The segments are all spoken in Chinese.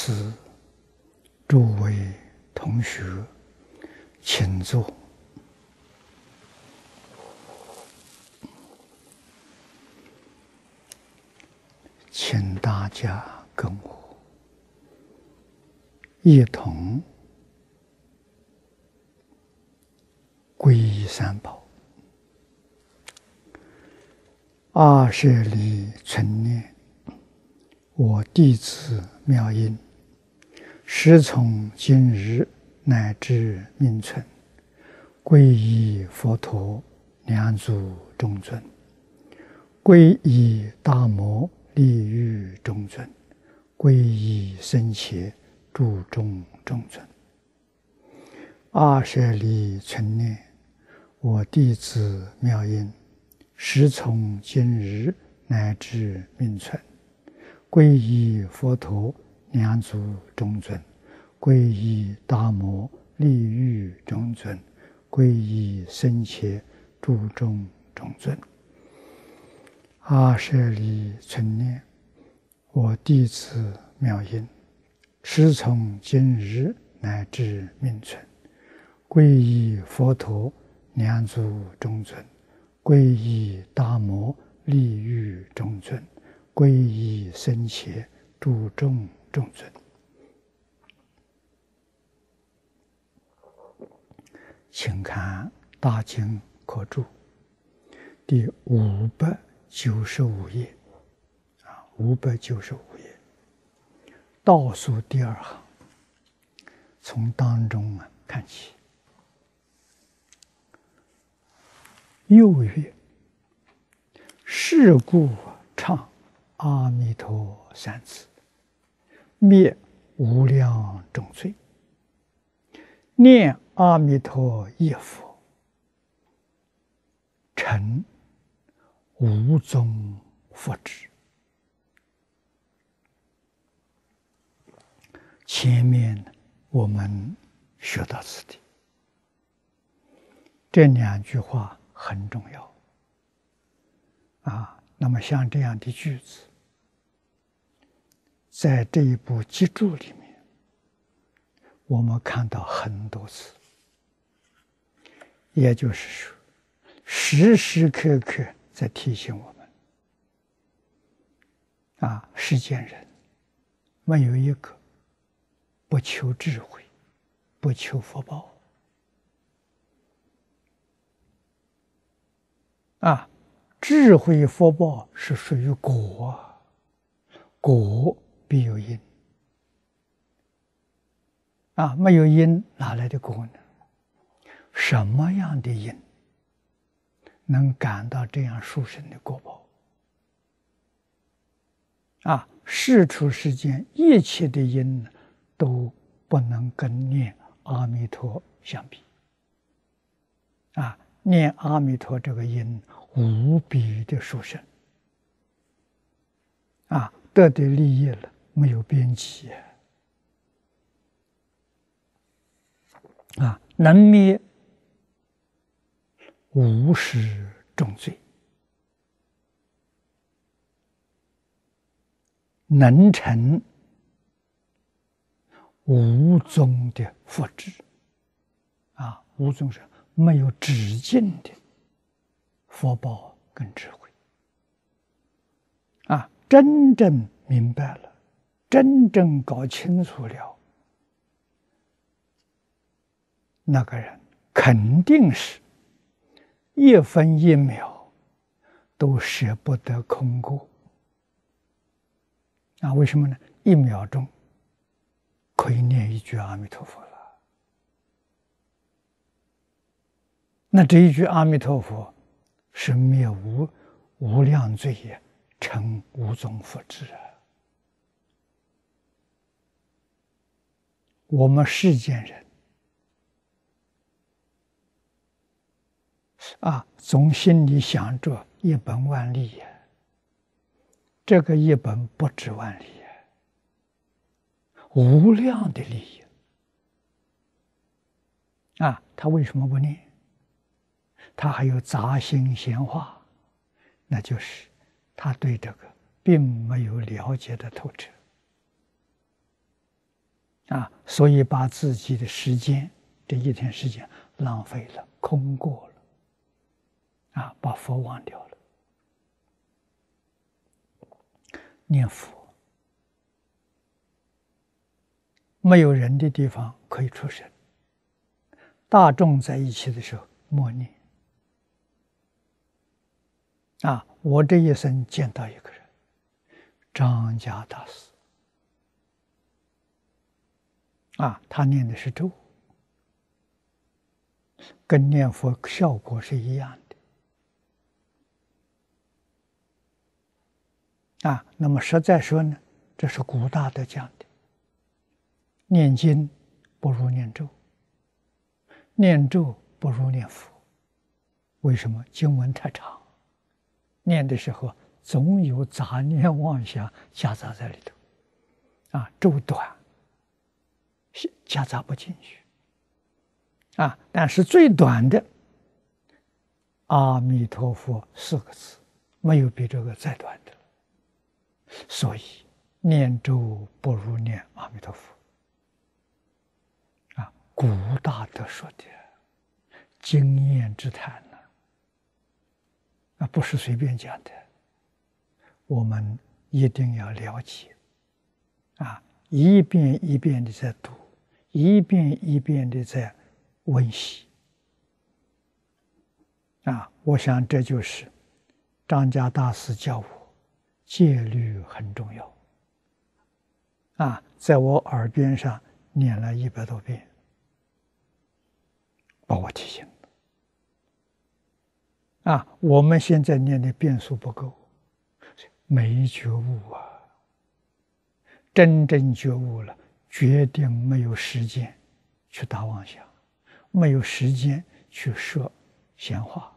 是、诸位同学，请坐，请大家跟我一同皈依三宝。二舍里存念，我弟子妙音，时从今日乃至命存，皈依佛陀、两祖中尊，皈依大摩利欲中尊，皈依僧伽注中中尊。二舍里存念，我弟子妙音。时从今日乃至命存，皈依佛陀、两祖中尊，皈依大摩利欲中尊，皈依僧伽诸众中尊。阿舍利存念，我弟子妙音，师从今日乃至命存，皈依佛陀、两足中尊。皈依大摩利欲中尊，皈依僧伽诸众中尊。请看《大经可注》第五百九十五页，啊，五百九十五页。倒数第二行，从当中啊看起。又曰：“是故唱阿弥陀三字，灭无量重罪；念阿弥陀一佛，成无宗佛智。”前面我们学到此地，这两句话。很重要啊！那么像这样的句子，在这一部集注里面，我们看到很多次。也就是说，时时刻刻在提醒我们：啊，世间人没有一个不求智慧、不求福报。啊，智慧福报是属于果，果必有因。啊，没有因哪来的果呢？什么样的因能感到这样殊胜的果报？啊，世出世间一切的因呢都不能跟念阿弥陀相比。啊。念阿弥陀这个因无比的殊胜啊，得的利益了没有边际啊，能灭无始重罪，能成无宗的佛智啊，无宗是。没有止境的福报跟智慧啊！真正明白了，真正搞清楚了，那个人肯定是一分一秒都舍不得空过啊！为什么呢？一秒钟可以念一句阿弥陀佛了。那这一句阿弥陀佛，是灭无无量罪业，成无宗佛智啊！我们世间人啊，总心里想着一本万利呀，这个一本不值万利呀，无量的利益啊，他为什么不念？他还有杂心闲话，那就是他对这个并没有了解的透彻啊，所以把自己的时间这一天时间浪费了，空过了，啊，把佛忘掉了。念佛，没有人的地方可以出声，大众在一起的时候默念。啊，我这一生见到一个人，张家大师。啊，他念的是咒，跟念佛效果是一样的。啊，那么实在说呢，这是古大德讲的，念经不如念咒，念咒不如念佛。为什么？经文太长，念的时候总有杂念妄想夹杂在里头，啊，咒短。夹杂不进去啊！但是最短的“阿弥陀佛”四个字，没有比这个再短的。所以念咒不如念阿弥陀佛啊！古大德说的经验之谈呢，啊，不是随便讲的，我们一定要了解啊，一遍一遍的在读。一遍一遍的在温习啊！我想这就是张家大师教我戒律很重要啊，在我耳边上念了一百多遍，把我提醒了啊！我们现在念的遍数不够，没觉悟啊！真正觉悟了。决定没有时间去打妄想，没有时间去说闲话。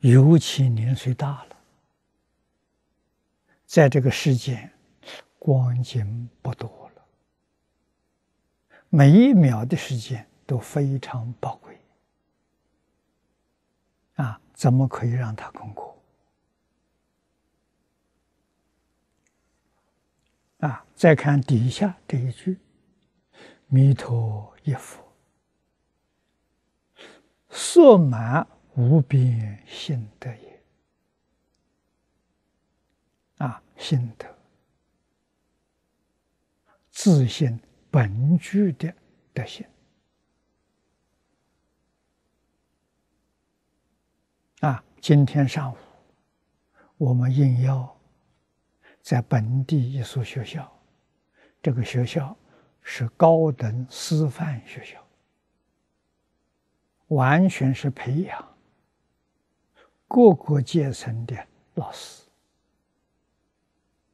尤其年岁大了，在这个世间，光景不多了，每一秒的时间都非常宝贵。啊，怎么可以让他空过？啊！再看底下这一句：“弥陀一佛，色满无边性德也。”啊，心德、自信本具的德行。啊，今天上午我们应邀。在本地一所学校，这个学校是高等师范学校，完全是培养各个阶层的老师，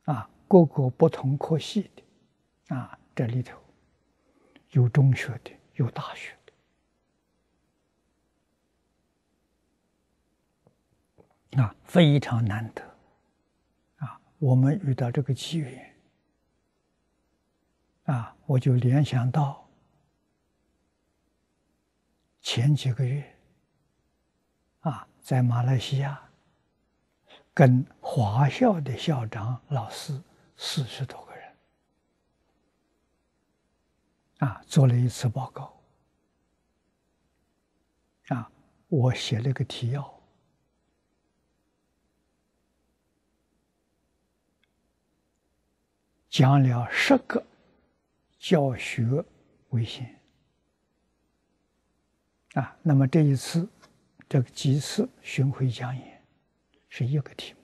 啊，各个不同科系的，啊，这里头有中学的，有大学的，啊，非常难得。啊我们遇到这个机缘，啊，我就联想到前几个月，啊，在马来西亚跟华校的校长、老师四十多个人，啊，做了一次报告，啊，我写了个提要。讲了十个教学危险啊，那么这一次这个几次巡回讲演是一个题目，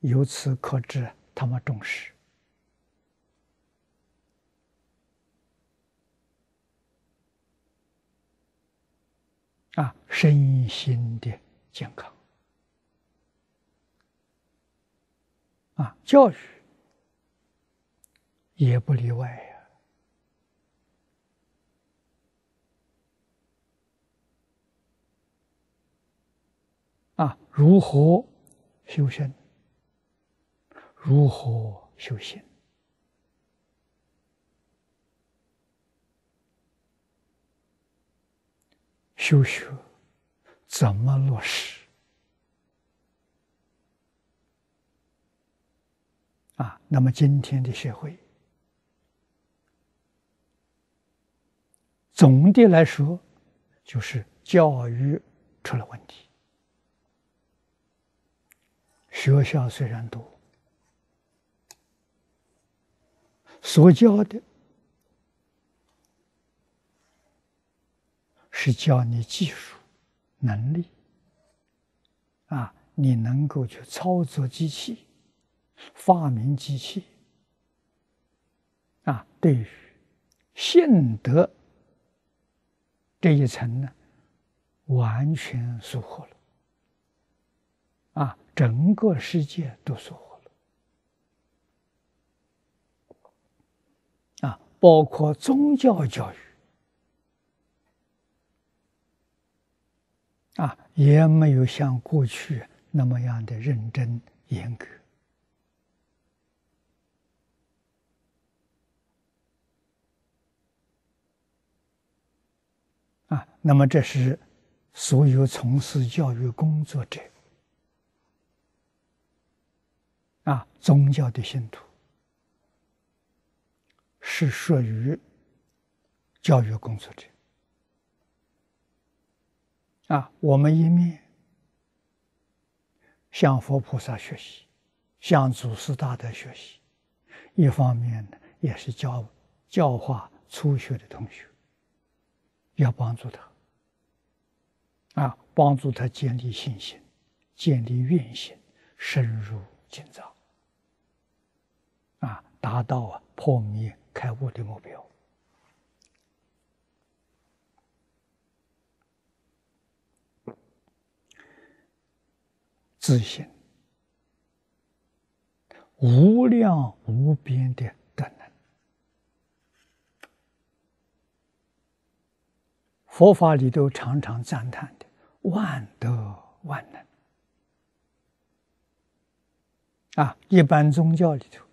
由此可知他们重视啊身心的健康啊教育。也不例外呀！啊如何修身？如何修行？修学怎么落实？啊，那么今天的社会，总的来说，就是教育出了问题。学校虽然多，所教的是教你技术能力，啊，你能够去操作机器。发明机器啊，对于信德这一层呢，完全疏忽了啊，整个世界都疏忽了啊，包括宗教教育啊，也没有像过去那么样的认真严格。啊，那么这是所有从事教育工作者啊，宗教的信徒是属于教育工作者啊。我们一面向佛菩萨学习，向祖师大德学习，一方面呢，也是教教化初学的同学。要帮助他，啊，帮助他建立信心，建立愿心，深入进藏，达到啊破灭开悟的目标。自信，无量无边的德能。佛法里头常常赞叹的万德万能啊！一般宗教里头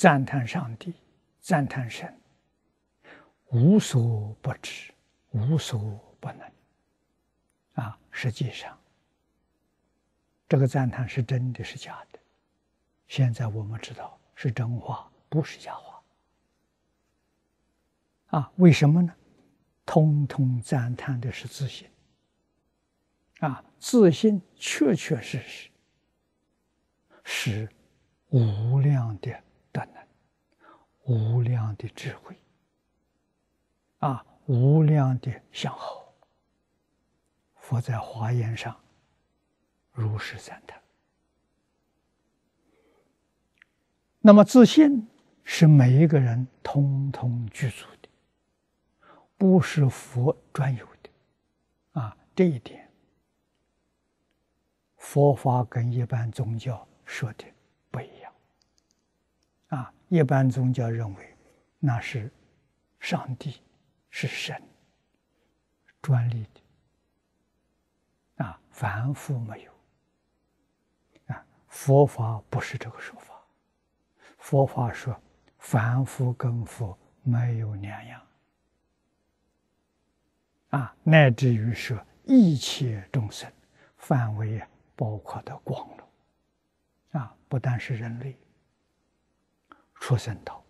赞叹上帝、赞叹神，无所不知、无所不能啊！实际上，这个赞叹是真的是假的？现在我们知道是真话，不是假话啊！为什么呢？通通赞叹的是自信，啊，自信确确实实是无量的，无量的智慧，啊，无量的相好。佛在华严上如是赞叹。那么自信是每一个人通通具足的。不是佛专有的，啊，这一点，佛法跟一般宗教说的不一样，一般宗教认为那是上帝是神专利的，啊，凡夫没有，啊，佛法不是这个说法，佛法说凡夫跟佛没有两样。啊，乃至于说一切众生，范围包括的广了。啊，不但是人类，畜生道、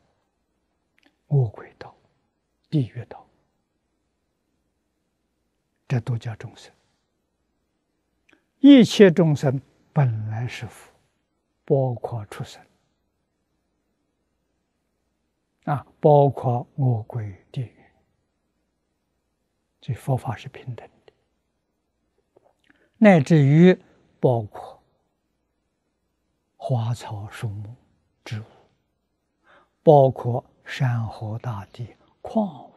恶鬼道、地狱道，这都叫众生。一切众生本来是佛，包括畜生，啊，包括恶鬼、地狱。这佛法是平等的，乃至于包括花草树木、植物，包括山河大地、矿物，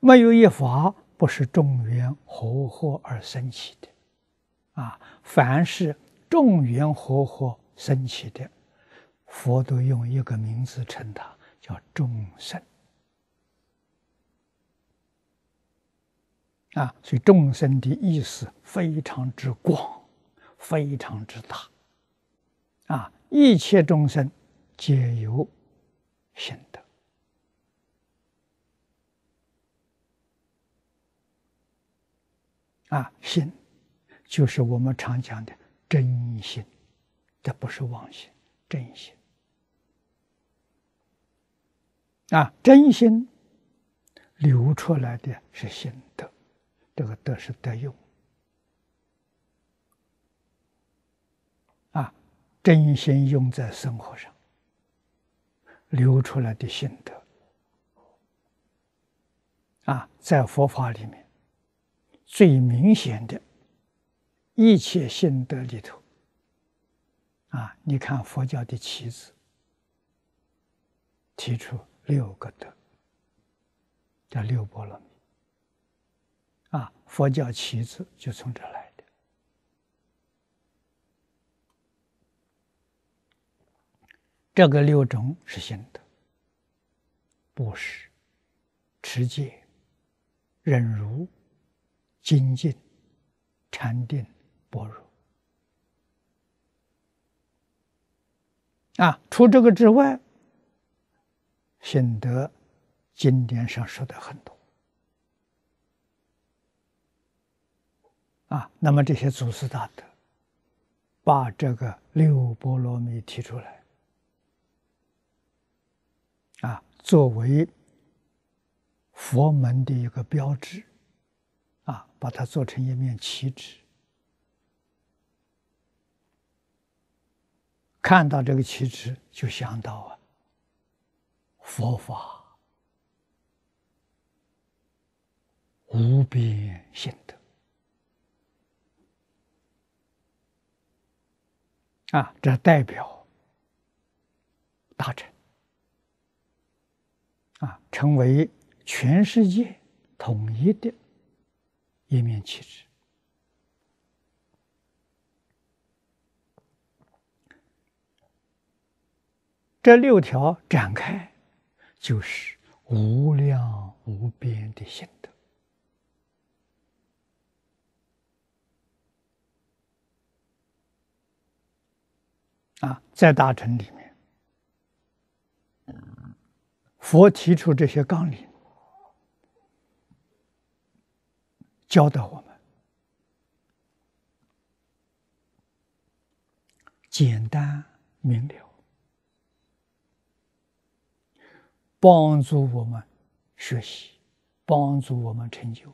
没有一法不是众缘和合而生起的。啊，凡是众缘和合生起的，佛都用一个名字称它，叫众生。啊，所以众生的意思非常之广，非常之大。啊，一切众生皆由心德。啊，心就是我们常讲的真心、这不是妄心，真心。啊，真心流出来的是心德，这个德是德用。啊，真心用在生活上，流出来的心德。啊，在佛法里面，最明显的一切心得里头，啊，你看佛教的旗子，提出六个德，叫六波罗蜜。啊，佛教旗子就从这来的。这个六种是心德：布施、持戒。忍辱、精进、禅定、般若啊，除这个之外，心得经典上说的很多啊。那么这些祖师大德把这个六波罗蜜提出来啊，作为。佛门的一个标志，啊，把它做成一面旗帜。看到这个旗帜，就想到啊，佛法无边心德啊，这代表大臣啊，成为。全世界统一的一面旗帜，这六条展开就是无量无边的心德啊，在大乘里面，佛提出这些纲领。教导我们简单明了，帮助我们学习，帮助我们成就。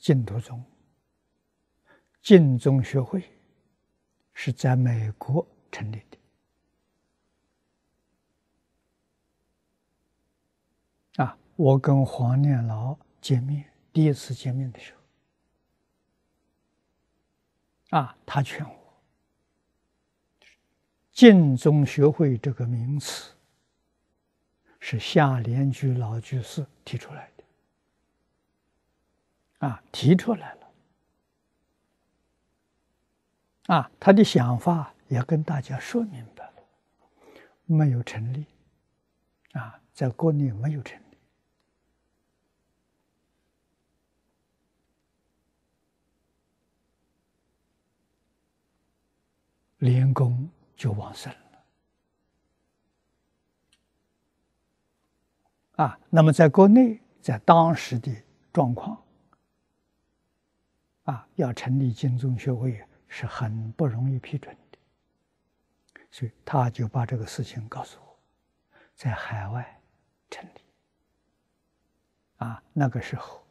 净土宗、净宗学会是在美国成立的。啊。我跟黄念老见面，第一次见面的时候，啊，他劝我，净宗学会这个名词是夏莲居老居士提出来的，啊，提出来了，啊，他的想法也跟大家说明白了，没有成立，啊，在国内没有成立。连功就往生了啊！那么在国内，在当时的状况啊，要成立金宗学会是很不容易批准的，所以他就把这个事情告诉我，在海外成立啊。那个时候，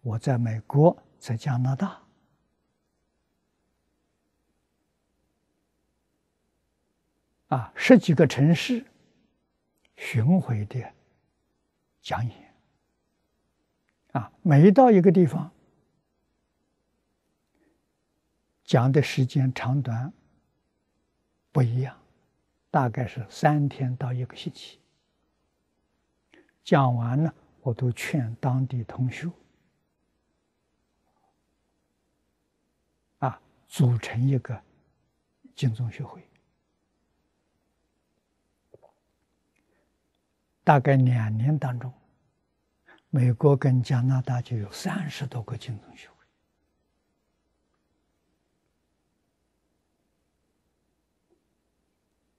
我在美国，在加拿大。啊，十几个城市巡回的讲演，啊，每到一个地方讲的时间长短不一样，大概是三天到一个星期。讲完了，我都劝当地同学啊，组成一个敬宗学会。大概两年当中，美国跟加拿大就有三十多个金融学会。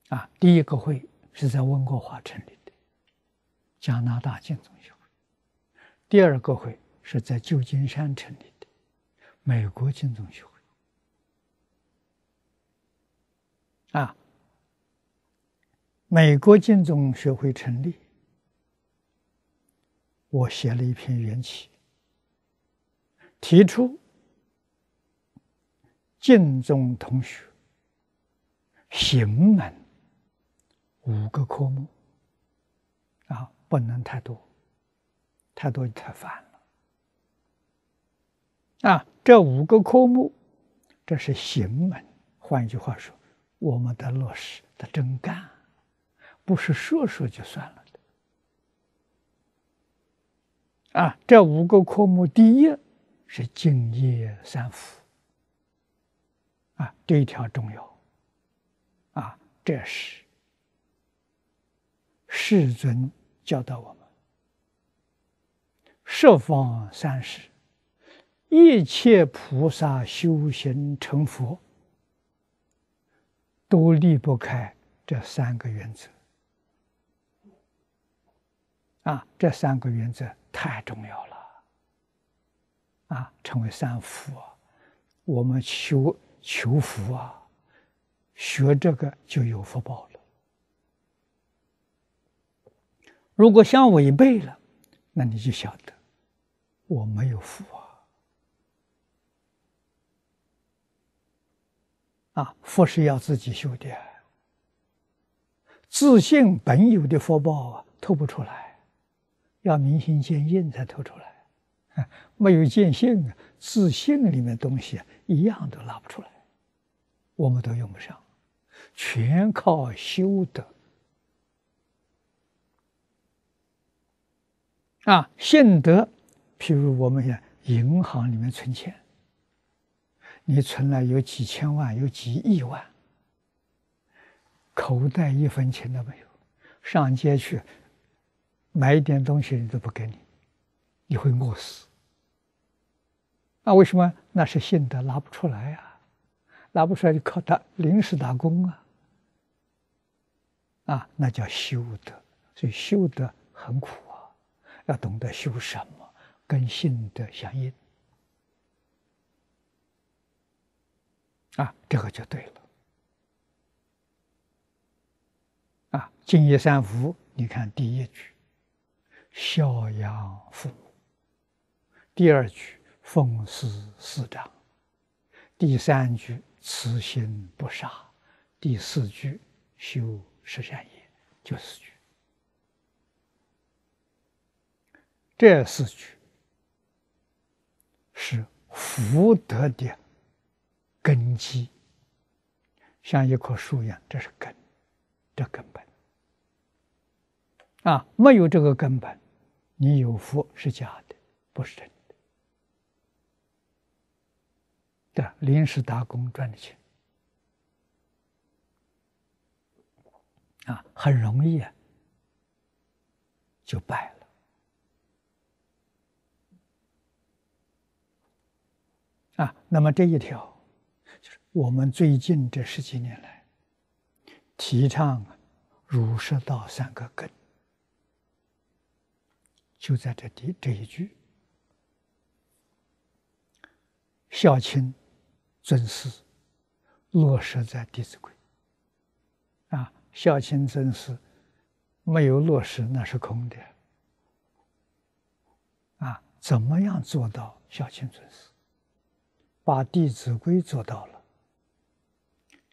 啊，第一个会是在温哥华成立的，加拿大建宗学会；第二个会是在旧金山成立的，美国建宗学会。啊，美国建宗学会成立，我写了一篇缘起，提出净宗同学行门五个科目啊，不能太多，太多就太烦了啊。这五个科目，这是行门。换一句话说，我们的落实，的真干，不是说说就算了的。啊，这五个科目，第一是敬业三福，啊，这一条重要。啊，这是世尊教导我们，十方三世。一切菩萨修行成佛，都离不开这三个原则。啊，这三个原则太重要了。啊，成为三福，我们求求福啊，学这个就有福报了。如果相违背了，那你就晓得我没有福啊。啊，福是要自己修的，自信本有的福报啊，透不出来，要明心见性才透出来。没有见性啊，自信里面东西啊一样都拿不出来，我们都用不上，全靠修德。啊，信德，譬如我们呀，银行里面存钱。你存了有几千万，有几亿万，口袋一分钱都没有，上街去买一点东西，人都不给你，你会饿死。那为什么？那是信德拿不出来啊，拿不出来就靠打临时打工啊，啊，那叫修德。所以修德很苦，要懂得修什么，跟信德相应。啊，这个就对了。啊，敬业三福，你看第一句，孝养父母；第二句，奉事师长；第三句，慈心不杀；第四句，修十善业，就四句。这四句是福德的。根基像一棵树一样，这是根，这根本啊！没有这个根本，你有福是假的，不是真的。对，临时打工赚的钱啊，很容易啊，就败了啊。那么这一条。就是我们最近这十几年来，提倡儒释道三个根，就在这第这一句：孝亲、尊师，落实在《弟子规》。啊，孝亲尊师没有落实，那是空的。啊，怎么样做到孝亲尊师？把《弟子规》做到了。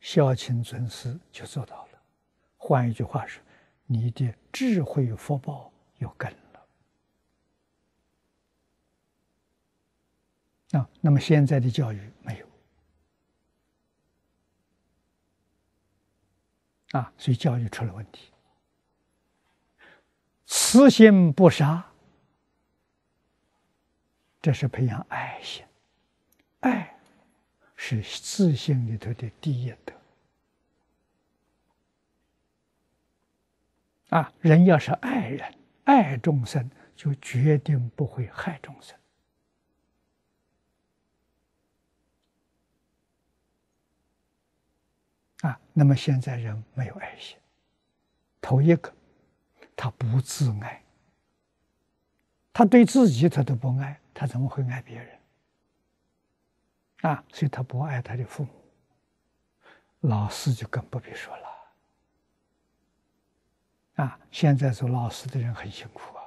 孝亲尊师就做到了。换一句话说，你的智慧与福报有根了。啊，那么现在的教育没有。啊，所以教育出了问题。慈心不杀，这是培养爱心，爱。是自信里头的第一德啊！人要是爱人、爱众生，就决定不会害众生啊。那么现在人没有爱心，头一个，他不自爱，他对自己他都不爱，他怎么会爱别人？啊，所以他不爱他的父母。老师就更不必说了。啊，现在做老师的人很辛苦啊，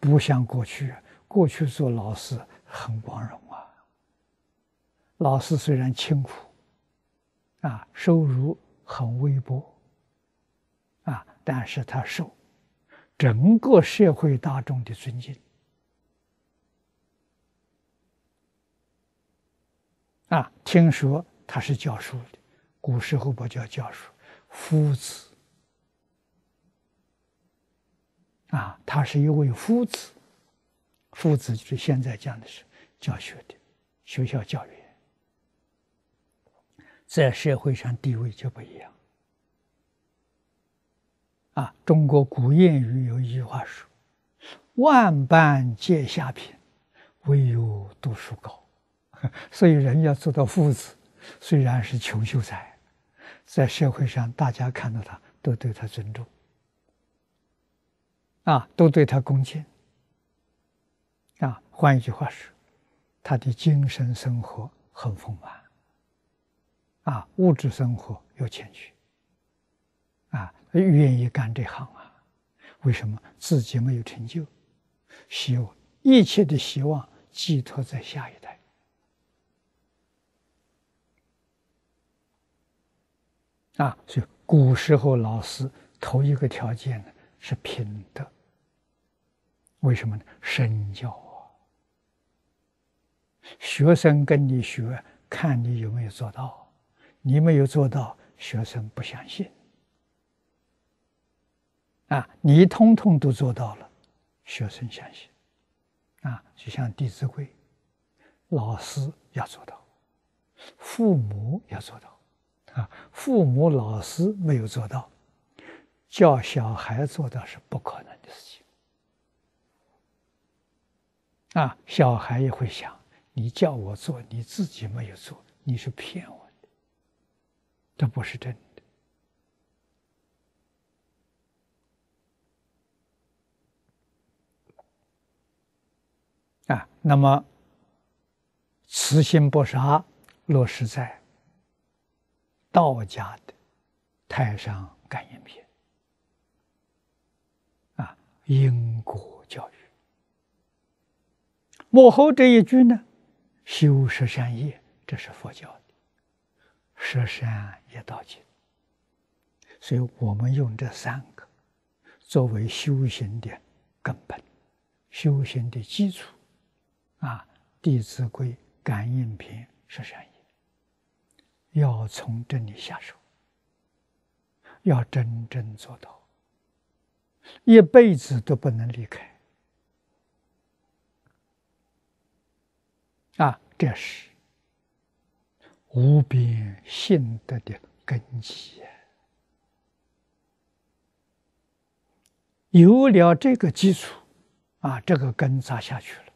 不像过去，过去做老师很光荣啊。老师虽然清苦，啊，收入很微薄，啊，但是他受整个社会大众的尊敬。啊，听说他是教书的，古时候不叫教书，夫子。啊，他是一位夫子，夫子就是现在讲的是教学的，学校教育，在社会上地位就不一样。啊，中国古谚语有一句话说：“万般皆下品，唯有读书高。” 所以人要做到夫子，虽然是穷秀才，在社会上大家看到他都对他尊重。啊，都对他恭敬。啊，换一句话说，他的精神生活很丰满。啊，物质生活又谦虚。啊，愿意干这行啊？为什么自己没有成就？希望一切的希望寄托在下一代。啊，所以古时候老师头一个条件呢。是品德，为什么呢？身教啊，学生跟你学，看你有没有做到，你没有做到，学生不相信。啊，你通通都做到了，学生相信。啊，就像《弟子规》，老师要做到，父母要做到，啊，父母老师没有做到。叫小孩做到是不可能的事情啊！小孩也会想：你叫我做，你自己没有做，你是骗我的，这不是真的啊！那么，慈心不杀落实在道家的太上感应篇。啊因果教育，幕后这一句呢，修十善业，这是佛教的，十善业道经。所以我们用这三个作为修行的根本、修行的基础啊，《弟子规》《感应篇》十善业，要从这里下手，要真正做到。一辈子都不能离开啊！这是无边信德的根基。有了这个基础啊，这个根扎下去了，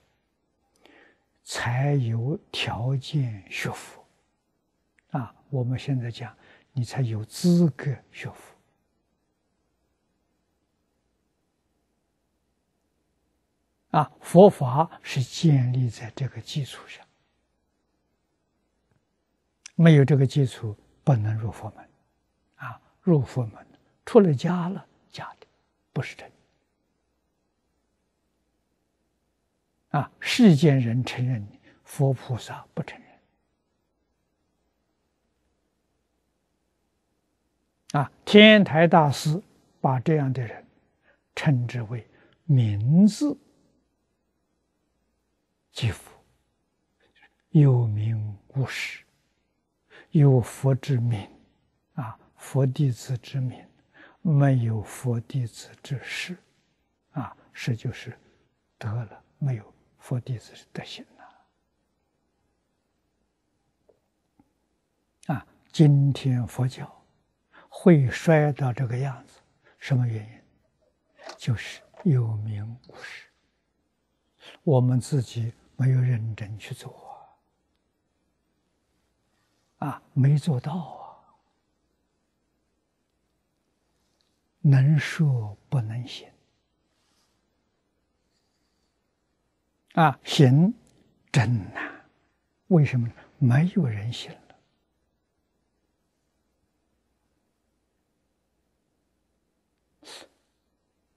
才有条件学佛！我们现在讲，你才有资格学佛。啊，佛法是建立在这个基础上，没有这个基础不能入佛门。啊，入佛门出了家了，假的，不是真。啊，世间人承认你，佛菩萨不承认。啊，天台大师把这样的人称之为名字。即佛有名无实，有佛之名，啊，佛弟子之名，没有佛弟子之实，啊，实就是得了，没有佛弟子的行了。啊，今天佛教会衰到这个样子，什么原因？就是有名无实，我们自己。没有认真去做啊，没做到啊，能说不能行啊，行真难为什么？没有人信了，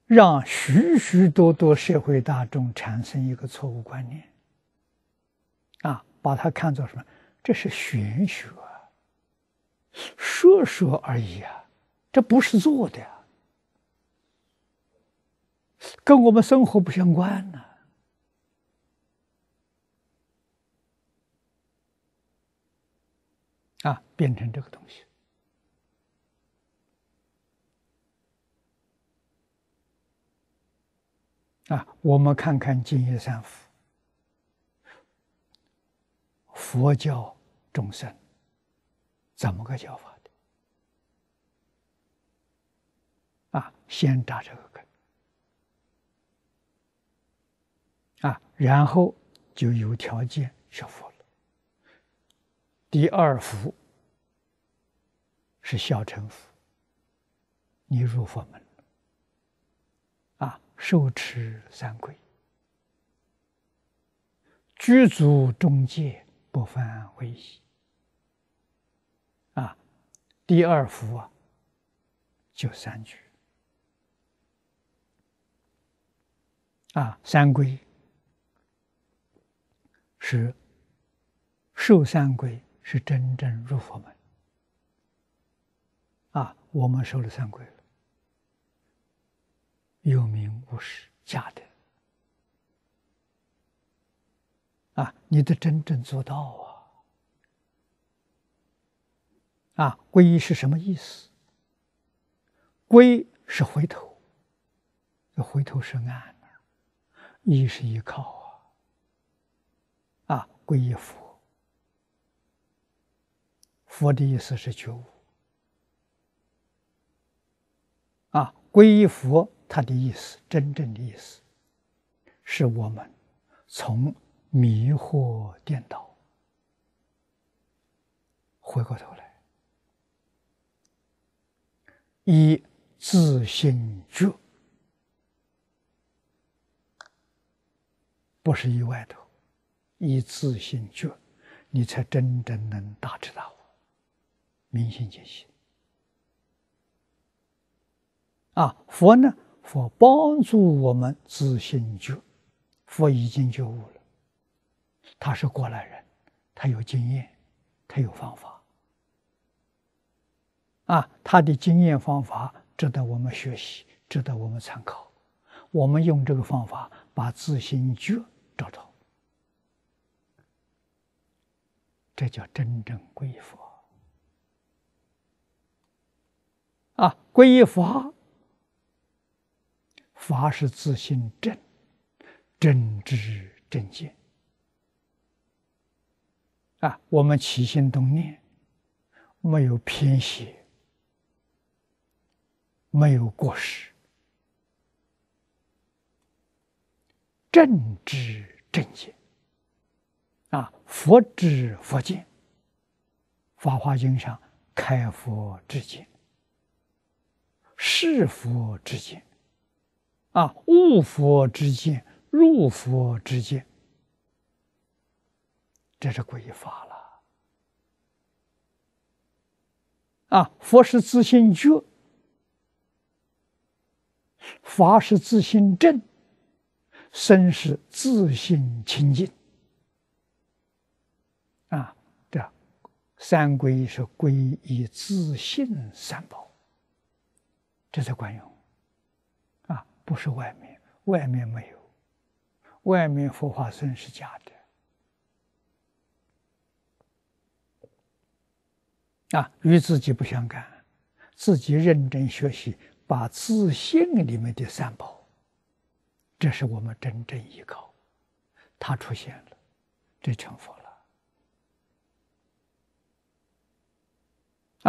让许许多多社会大众产生一个错误观念，啊，把它看作什么？这是玄学，说说而已啊，这不是做的呀。跟我们生活不相关呢，啊，变成这个东西，啊，我们看看净业三福，佛教众生怎么个教法的？啊，先扎这个根。啊，然后就有条件学佛了。第二福是小乘福，你入佛门了。受持三规，居足中戒，不犯威仪。啊，第二福啊，就三句。啊，三规。是受三规，是真正入佛门啊！我们受了三规了，有名无实，假的啊！你得真正做到啊！啊，皈依是什么意思？皈是回头，回头是岸，依是依靠啊！啊。皈依佛，佛的意思是觉悟。啊，皈依佛，它的意思，真正的意思，是我们从迷惑颠倒，回过头来，以自心觉，不是意外头。以自信觉，你才真正能大彻大悟、明心见性。啊，佛呢？佛帮助我们自信觉，佛已经觉悟了。他是过来人，他有经验，他有方法。啊，他的经验方法值得我们学习，值得我们参考。我们用这个方法，把自信觉找到。这叫真正皈依佛啊！皈依佛，法是自性正，正知正见啊！我们起心动念没有偏斜，没有过失，正知正见。啊，佛知佛见，《法华经》上开佛之见，是佛之见，啊，悟佛之见，入佛之见，这是皈依法了。啊，佛是自信觉，法是自信正，身是自信清净。啊，这三皈是皈依自信三宝，这才管用！不是外面，外面没有，外面佛法僧是假的啊！与自己不相干，自己认真学习，把自信里面的三宝，这是我们真正依靠，它出现了，这成佛了。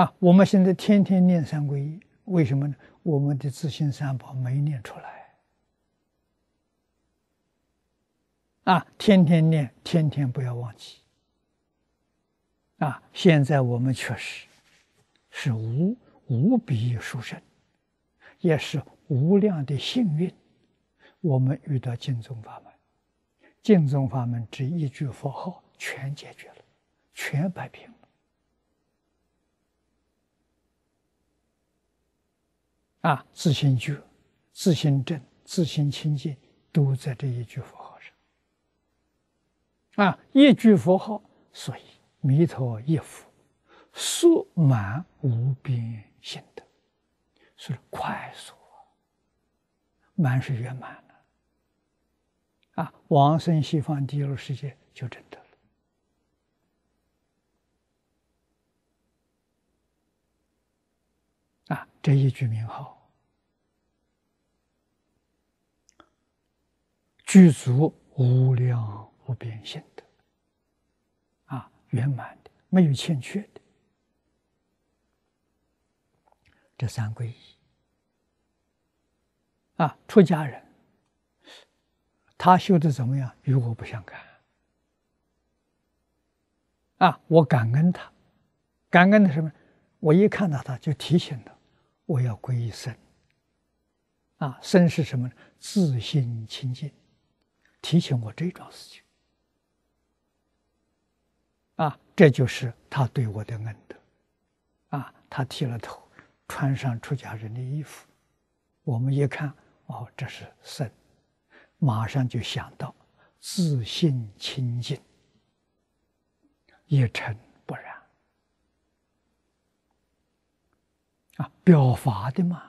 啊，我们现在天天念三皈依，为什么呢？我们的自信三宝没念出来。啊，天天念，天天不要忘记。啊，现在我们确实是无无比殊胜，也是无量的幸运。我们遇到净宗法门，净宗法门只一句佛号全解决了，全摆平。啊，自心觉、自心正、自心清净，都在这一句佛号上。啊，一句佛号，所以弥陀一佛，速满无边心得，是快速啊，满是圆满了。啊，往生西方极乐世界就真的了。啊，这一句名号，具足无量无边心的，啊，圆满的，没有欠缺的，这三皈依，啊，出家人。他修的怎么样？与我不相干。啊，我感恩他，感恩的什么？我一看到他就提醒他，我要皈依僧。啊，僧是什么呢？自心清净，提醒我这桩事情。啊，这就是他对我的恩德。啊，他剃了头，穿上出家人的衣服，我们一看，哦，这是僧。马上就想到自信清净，一尘不染啊，表法的嘛。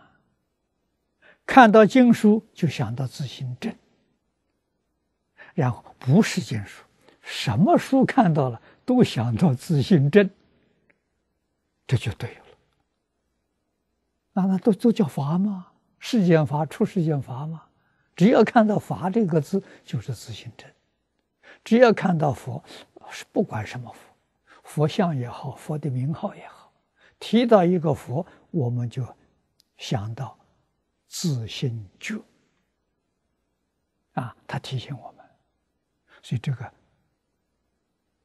看到经书就想到自信正，然后不是经书，什么书看到了都想到自信正，这就对了。那那都都叫法吗？世间法出世间法吗？只要看到“法”这个字，就是自信真；只要看到佛，是不管什么佛，佛像也好，佛的名号也好，提到一个佛，我们就想到自心觉。啊，他提醒我们，所以这个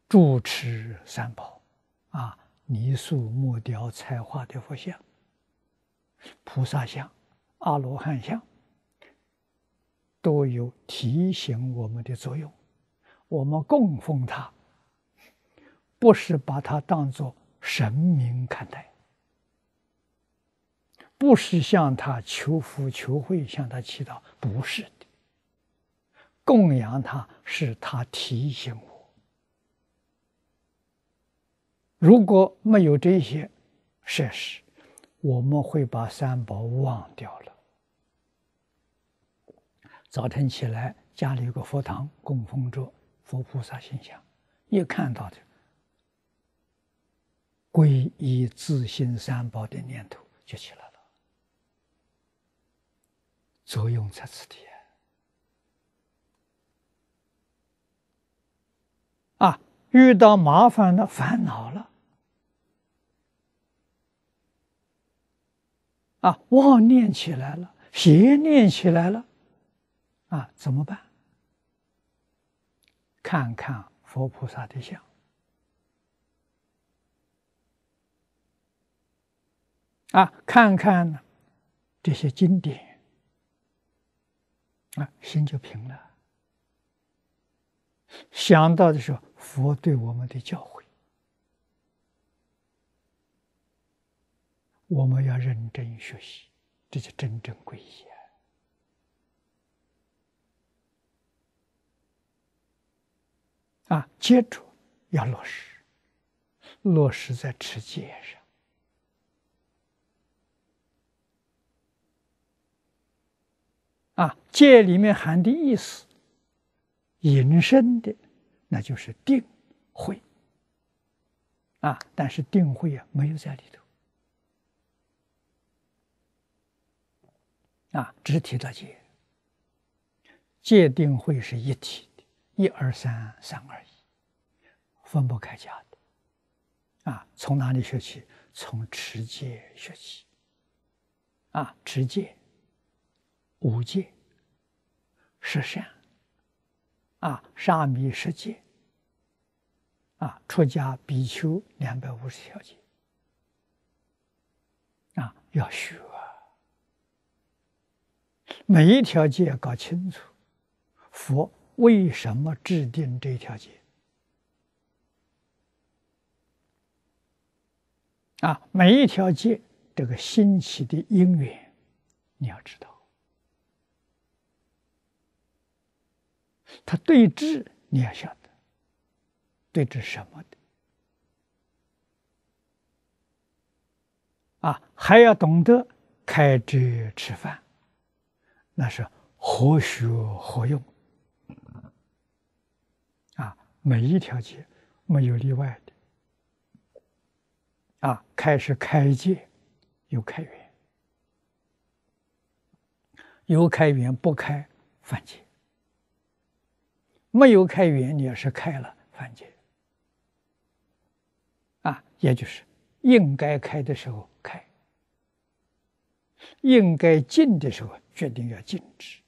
住持三宝啊，泥塑、木雕、彩画的佛像、菩萨像、阿罗汉像。都有提醒我们的作用。我们供奉他，不是把它当做神明看待，不是向他求福求慧，向他祈祷，不是的。供养他是他提醒我，如果没有这些设施，我们会把三宝忘掉了。早晨起来，家里有个佛堂，供奉着佛菩萨形象，一看到的皈依自信三宝的念头就起来，作用在此地啊！遇到麻烦了、烦恼了，啊，妄念起来了，邪念起来了。啊，怎么办？看看佛菩萨的像，啊，看看这些经典，啊，心就平了。想到的时候，佛对我们的教诲，我们要认真学习，这就真正皈依。啊，接着要落实，落实在持戒上。啊，戒里面含的意思，引申的，那就是定慧。啊，但是定慧啊，没有在里头。啊，只提到戒，戒定慧是一体的。一二三，三二一，分不开家的。啊，从哪里学起？从持戒学起。啊，持戒、五戒、十善，啊，沙弥十戒，啊，出家比丘两百五十条戒，啊，要学，每一条戒搞清楚，佛为什么制定这条戒？啊，每一条戒这个兴起的因缘，你要知道。他对治，你要晓得，对治什么的？啊，还要懂得开斋吃饭，那是何学何用？啊，每一条街没有例外的。啊，开始开戒，有开源，有开源不开犯戒，没有开源，你要是开了犯戒。啊，也就是应该开的时候开。应该禁的时候，决定要禁止。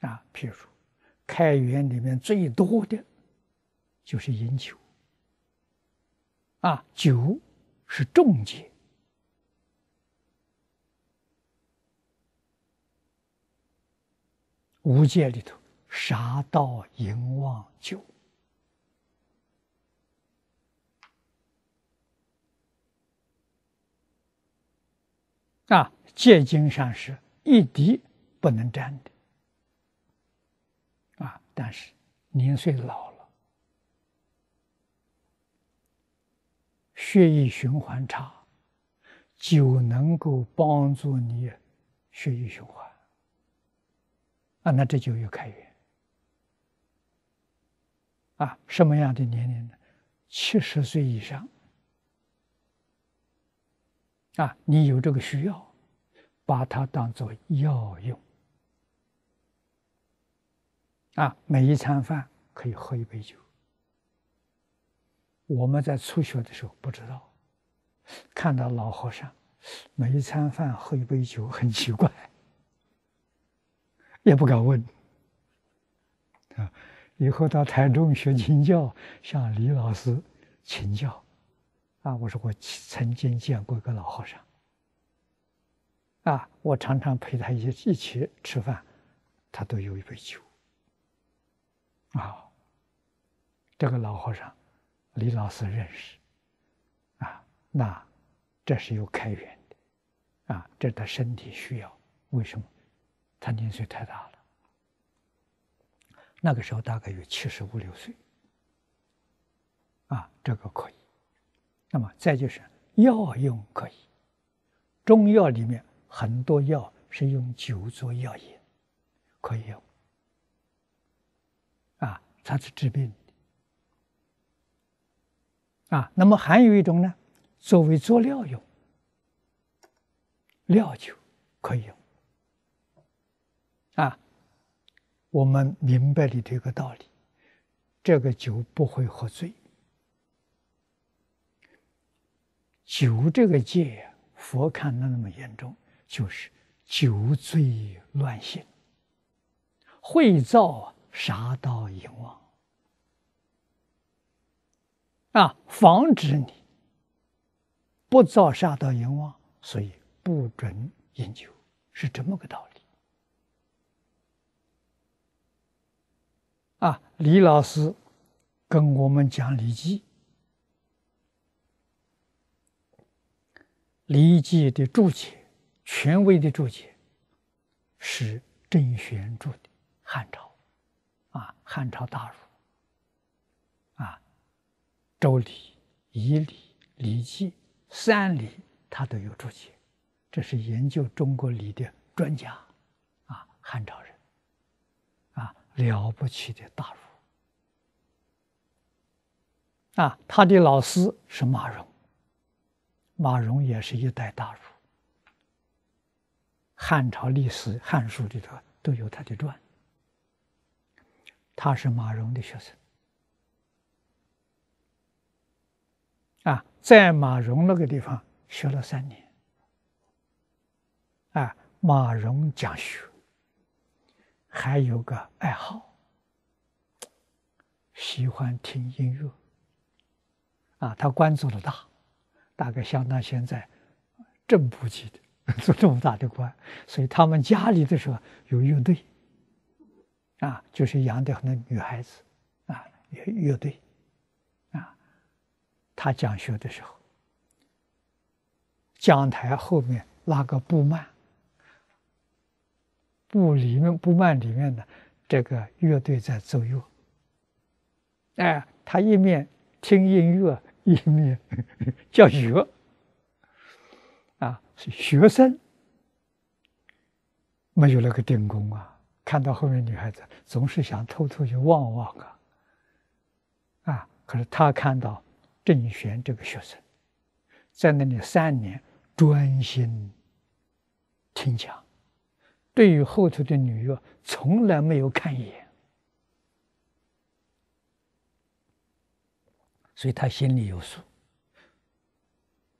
啊，譬如开源里面最多的，就是饮酒。啊，酒是重戒。五戒里头，杀盗淫妄酒。啊。戒经上是一滴不能沾的，啊！但是年岁老了，血液循环差，酒能够帮助你血液循环，啊，那这就有开源。啊，什么样的年龄呢？七十岁以上，啊，你有这个需要。把它当做药用啊！每一餐饭可以喝一杯酒。我们在初学的时候不知道，看到老和尚每一餐饭喝一杯酒，很奇怪，也不敢问啊。以后到台中学经教，向李老师请教啊。我说我曾经见过一个老和尚。啊，我常常陪他一一起吃饭，他都有一杯酒。啊，这个老和尚，李老师认识。啊，那这是有开源的，啊，这他身体需要。为什么？他年岁太大了，那个时候大概有七十五六岁。啊，这个可以。那么再就是药用可以，中药里面。很多药是用酒做药引，可以用。啊，它是治病的。啊，那么还有一种呢，作为佐料用，料酒可以用。啊，我们明白里头一个道理，这个酒不会喝醉。酒这个戒，佛看的那么严重。就是酒醉乱性，会造杀盗淫妄啊！防止你不造杀盗淫妄，所以不准饮酒，是这么个道理啊！李老师跟我们讲《礼记》，《礼记》的注解。权威的注解是郑玄注的，汉朝，啊，汉朝大儒，啊，周礼、仪礼、礼记、三礼，他都有注解，这是研究中国礼的专家，啊，汉朝人，了不起的大儒，啊，他的老师是马融，马融也是一代大儒。汉朝历史《汉书》里头都有他的传，他是马融的学生，啊，在马融那个地方学了三年，啊，马融讲学，还有个爱好，喜欢听音乐，啊，他官做的大，大概相当现在正部级的。做这么大的官，所以他们家里的时候有乐队，啊，就是养的很多女孩子，啊，乐乐队，啊，他讲学的时候，讲台后面拉个布幔，不里面不慢里面的这个乐队在奏乐。哎，他一面听音乐，一面教学。啊，是学生没有那个定功啊，看到后面女孩子总是想偷偷去望望啊。啊，可是他看到郑玄这个学生在那里三年专心听讲，对于后头的女乐从来没有看一眼。所以他心里有数，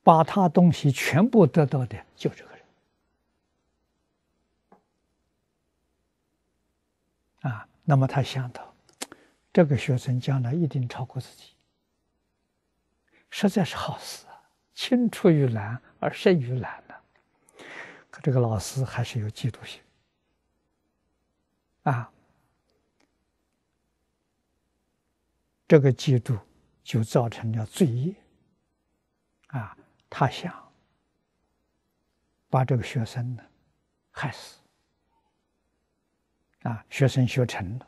把他东西全部得到的就这个人啊。那么他想到，这个学生将来一定超过自己，实在是好事啊！青出于蓝而胜于蓝的。可这个老师还是有嫉妒心啊，这个嫉妒。就造成了罪业，啊，他想把这个学生呢害死，啊，学生学成了，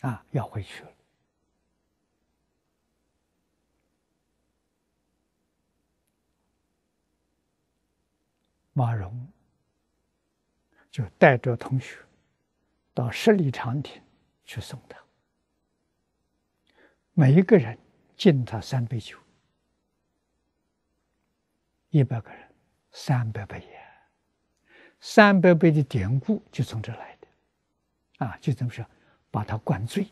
啊，要回去了，马蓉就带着同学到十里长亭去送他。每一个人敬他三杯酒，一百个人三百杯呀，三百杯的典故就从这来的，啊，就这么说，把他灌醉。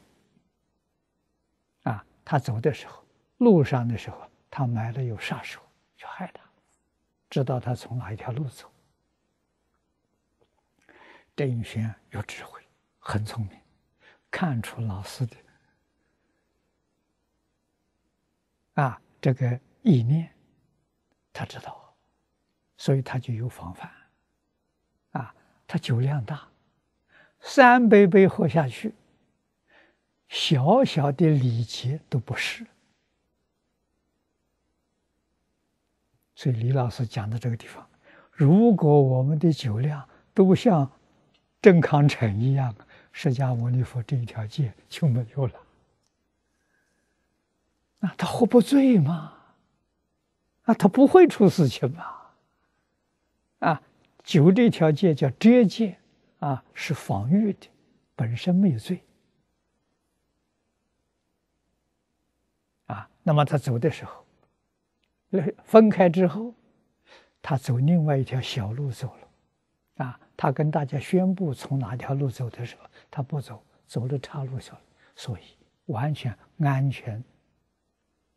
啊，他走的时候，路上的时候，他埋了有杀手，就害他，知道他从哪一条路走。郑宇轩有智慧，很聪明，看出老师的。啊，这个意念，他知道，所以他就有防范。啊，他酒量大，三杯杯喝下去，小小的礼节都不是。所以李老师讲的这个地方，如果我们的酒量都像郑康成一样，释迦牟尼佛这一条戒就没有了。那，他喝不醉吗？啊，他不会出事情吗？啊，酒这条戒叫遮戒，啊，是防御的，本身没有罪。啊，那么他走的时候，分开之后，他走另外一条小路走了。他跟大家宣布从哪条路走的时候，他不走，走了岔路走，所以完全安全。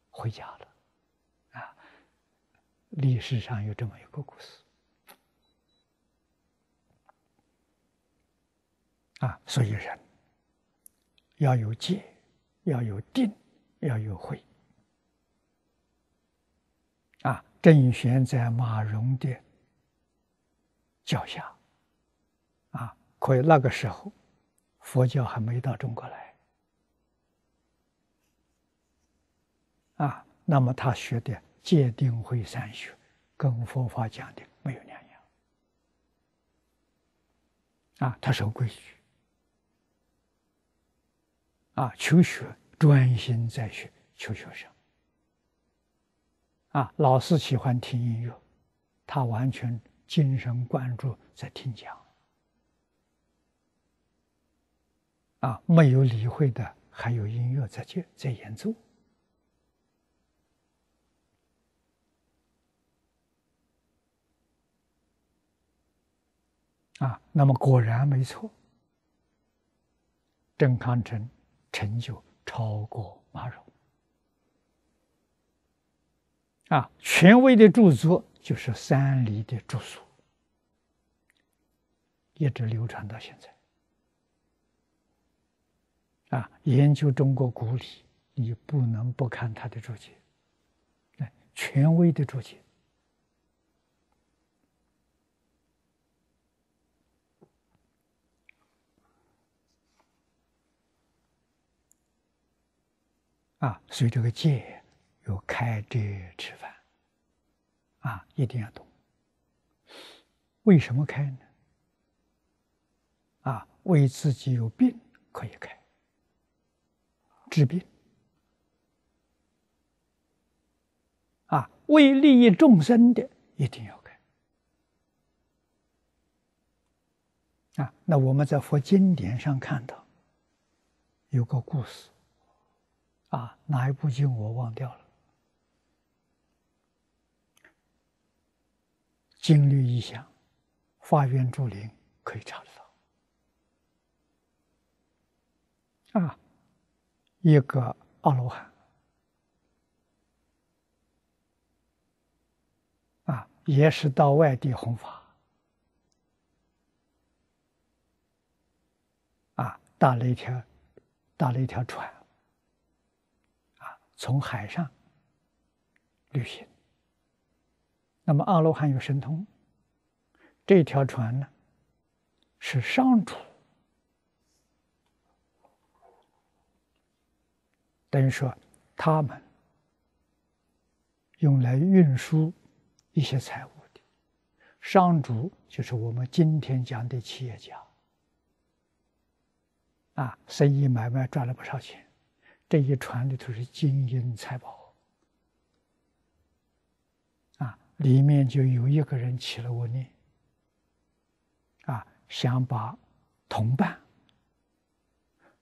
回家了，啊！历史上有这么一个故事，啊，所以人要有戒，要有定，要有慧，啊！郑玄在马融的脚下，可以那个时候佛教还没到中国来。啊，那么他学的戒定慧三学，跟佛法讲的没有两样。啊，他守规矩，啊，求学专心在学，求学上。啊，老师喜欢听音乐，他完全精神贯注在听讲。啊，没有理会的，还有音乐在接在演奏。啊，那么果然没错，郑康成成就超过马融。啊，权威的著作就是三黎的著述，一直流传到现在。啊，研究中国古礼，你不能不看他的注解，哎，权威的注解。啊，所以这个戒有开斋吃饭，啊，一定要懂。为什么开呢？啊，为自己有病可以开，治病。啊，为利益众生的一定要开。啊，那我们在佛经典上看到有个故事。啊，哪一部经我忘掉了？经律一响，发愿助灵可以查得到。啊，一个阿罗汉，啊，也是到外地弘法，啊，搭了一条，搭了一条船。啊。从海上旅行，那么阿罗汉有神通，这条船呢是商主，等于说他们用来运输一些财物的。商主，就是我们今天讲的企业家，啊，生意买卖赚了不少钱。这一船里头是金银财宝，啊，里面就有一个人起了恶念，啊，想把同伴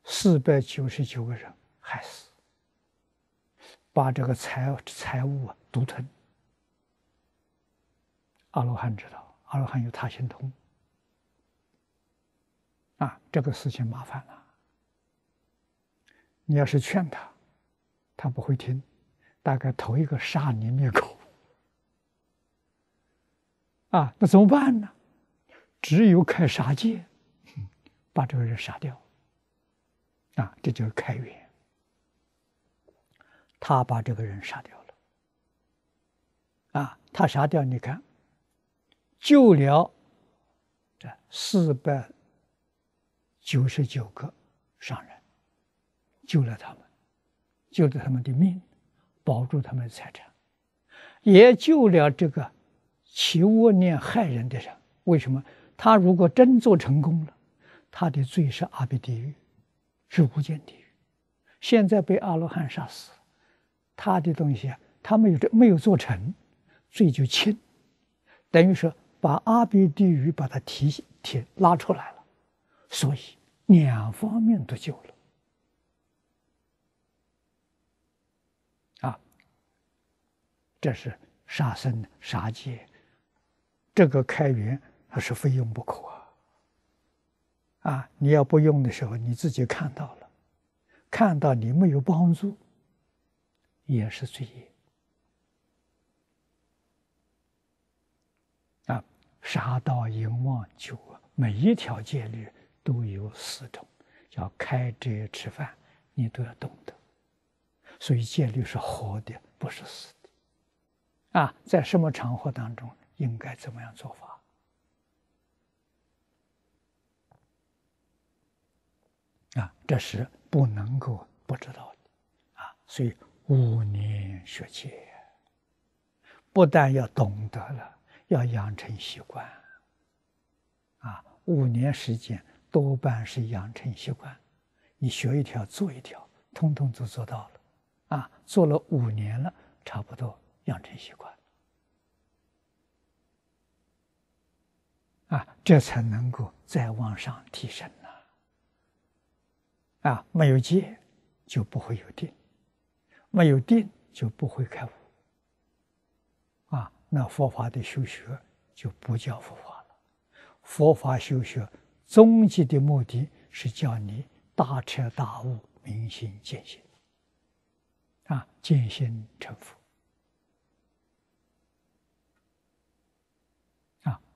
四百九十九个人害死，把这个财财物啊独吞。阿罗汉知道，阿罗汉有他心通，啊，这个事情麻烦了。你要是劝他，他不会听，大概头一个杀你灭口。啊，那怎么办呢？只有开杀戒，把这个人杀掉。啊，这就是开源。他把这个人杀掉了。啊，他杀掉，你看，救了这四百九十九个商人。救了他们，救了他们的命，保住他们的财产，也救了这个起恶念害人的人。为什么？他如果真做成功了，他的罪是阿鼻地狱，是无间地狱。现在被阿罗汉杀死，他的东西啊，他没有这没有做成，罪就轻，等于说把阿鼻地狱把他提提拉出来了，所以两方面都救了。这是杀生杀戒，这个开源还是非用不可啊！啊，你要不用的时候，你自己看到了，看到你没有帮助，也是罪业啊！杀盗淫妄酒，每一条戒律都有四种，叫开斋吃饭，你都要懂得。所以戒律是活的，不是死的。啊，在什么场合当中应该怎么样做法？啊，这是不能够不知道的啊。所以五年学戒，不但要懂得了，要养成习惯。啊，五年时间多半是养成习惯，你学一条做一条，通通都做到了。啊，做了五年了，差不多。养成习惯，啊，这才能够再往上提升呢。啊，没有戒就不会有定，没有定就不会开悟。啊，那佛法的修学就不叫佛法了。佛法修学终极的目的是叫你大彻大悟、明心见性，啊，见性成佛。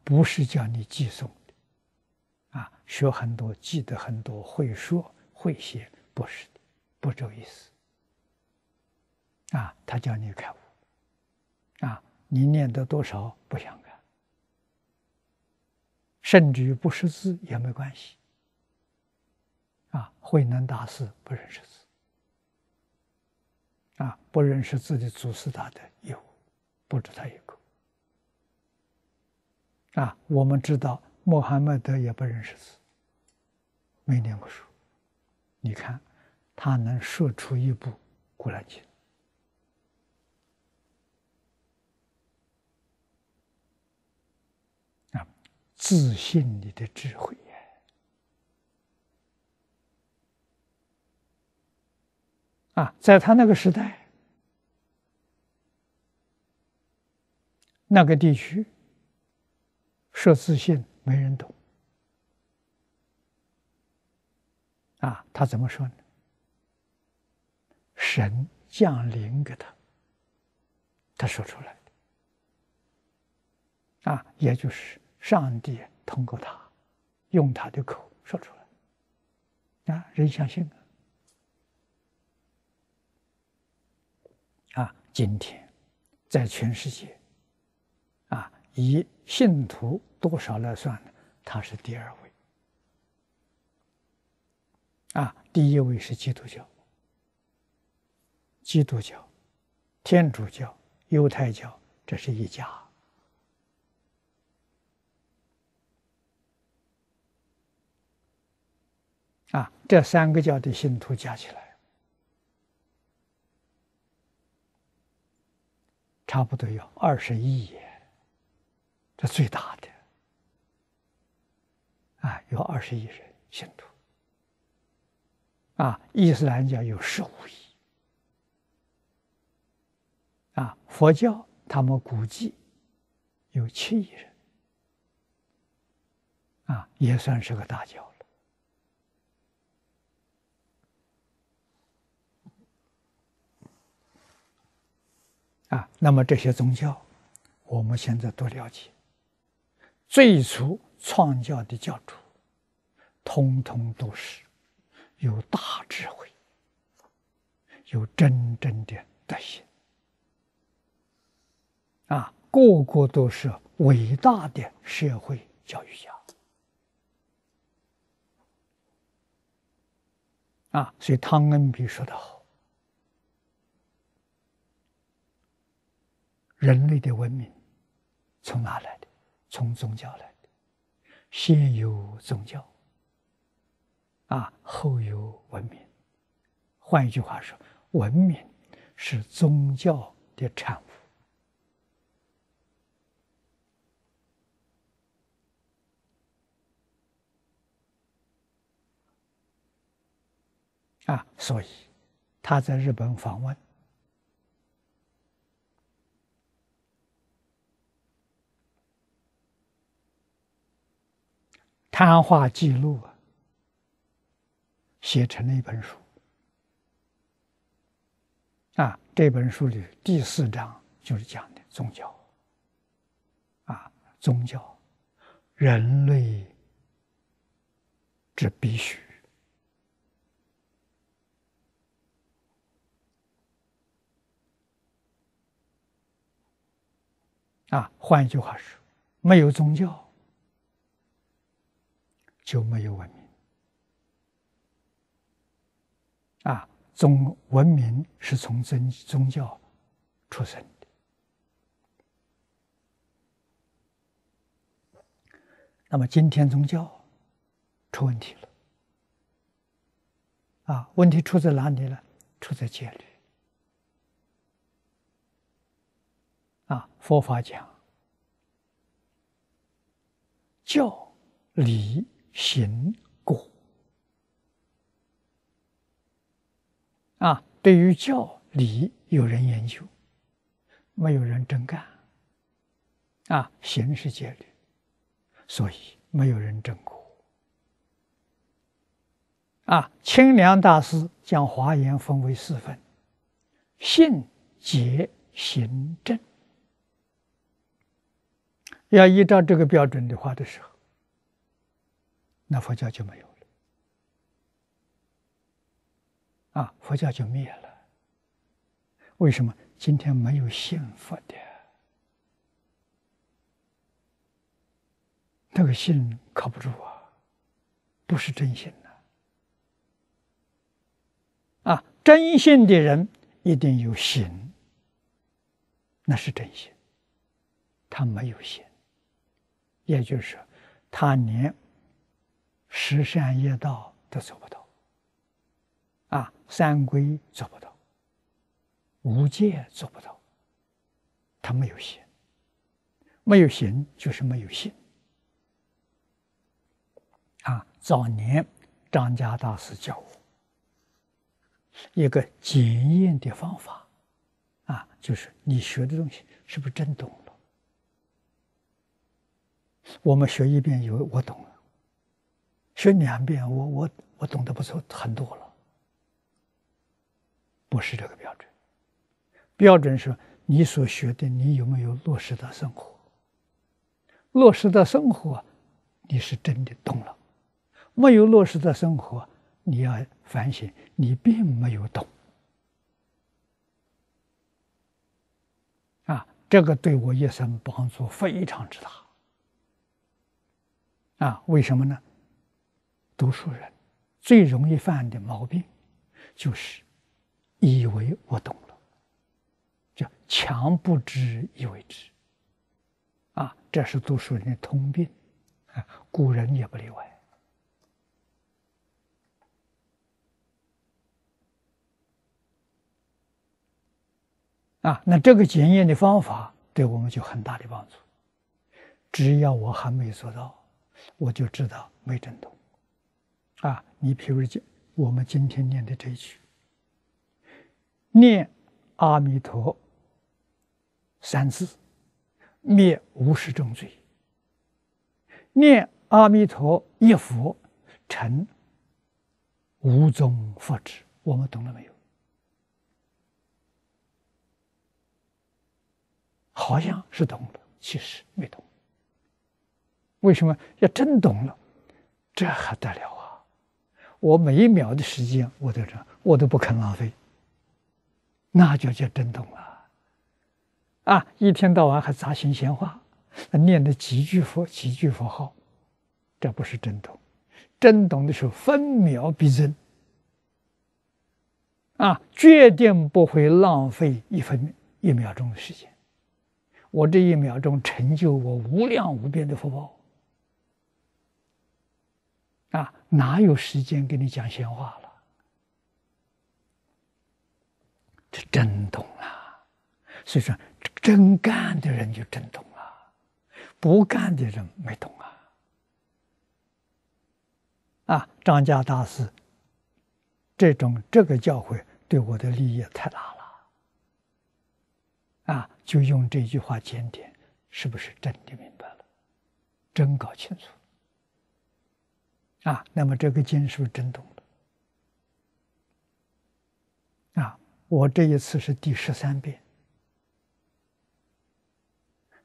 不是叫你记诵的，啊，学很多，记得很多，会说会写，不是的，不这意思。啊，他叫你开悟，啊，你念得多少不相干，甚至于不识字也没关系。啊，慧能大师不认识字，啊，不认识字的祖师大德有，不止他一个。啊，我们知道穆罕默德也不认识字，没念过书。你看，他能说出一部《古兰经》啊，自信你的智慧！啊，在他那个时代，那个地区说自信，没人懂。啊，他怎么说呢？神降临给他，他说出来的，啊，也就是上帝通过他，用他的口说出来，啊，人相信啊，今天在全世界，啊，以信徒多少来算呢？他是第二位。啊，第一位是基督教，基督教、天主教、犹太教，这是一家。啊，这三个教的信徒加起来，差不多有二十亿，这最大的。啊，有二十亿人信徒。啊，伊斯兰教有十五亿，啊，佛教他们估计有七亿人，啊，也算是个大教了。啊，那么这些宗教，我们现在都了解，最初创教的教主，通通都是。有大智慧，有真正的德行，啊，个个都是伟大的社会教育家，啊，所以汤恩比说的好：“人类的文明从哪来的？从宗教来的，先有宗教。”啊，后有文明。换一句话说，文明是宗教的产物。啊，所以他在日本访问，谈话记录啊。写成了一本书，啊，这本书里第四章就是讲的宗教，啊，宗教，人类之必须，啊，换一句话说，没有宗教就没有文明。啊，宗文明是从宗宗教出生的。那么今天宗教出问题了，啊，问题出在哪里呢？出在戒律。啊，佛法讲教、理、行、果。啊，对于教理有人研究，没有人真干。啊，行是戒律，所以没有人真过。啊，清凉大师将华严分为四分：信、解、行、正。要依照这个标准的话的时候，那佛教就没有了。啊，佛教就灭了。为什么今天没有信佛的？那个信靠不住啊，不是真心的。啊，真心的人一定有行，那是真心。他没有心，也就是说他连十善业道都做不到，啊，三规做不到，无戒做不到，他没有心，没有心就是没有心。啊，早年张家大师教我。一个检验的方法，啊，就是你学的东西是不是真懂了？我们学一遍以为我懂了，学两遍我我我懂得不错很多了，不是这个标准。标准是你所学的，你有没有落实到生活？落实到生活，你是真的懂了；没有落实到生活，你要反省，你并没有懂。啊，这个对我一生帮助非常之大。啊，为什么呢？读书人最容易犯的毛病，就是以为我懂了，叫强不知以为知。啊，这是读书人的通病，啊，古人也不例外。啊，那这个检验的方法对我们就很大的帮助。只要我还没做到。我就知道没真懂，你譬如讲，我们今天念的这一句，念阿弥陀三字，灭无始重罪；念阿弥陀一佛，成无宗佛智。我们懂了没有？好像是懂了，其实没懂。为什么要真懂了？这还得了！我每一秒的时间，我都这，我都不肯浪费。那就叫真懂了啊！一天到晚还杂心闲话，念的几句佛几句佛号，这不是真懂。真懂的时候，分秒必争啊！决定不会浪费一分一秒钟的时间。我这一秒钟成就我无量无边的福报。啊，哪有时间跟你讲闲话了？这真懂了，所以说真干的人就真懂了，不干的人没懂啊。啊，张家大师这种这个教诲对我的利益太大了。啊，就用这句话检点，是不是真的明白了？真搞清楚。啊，那么这个经是不是真懂了？啊，我这一次是第十三遍，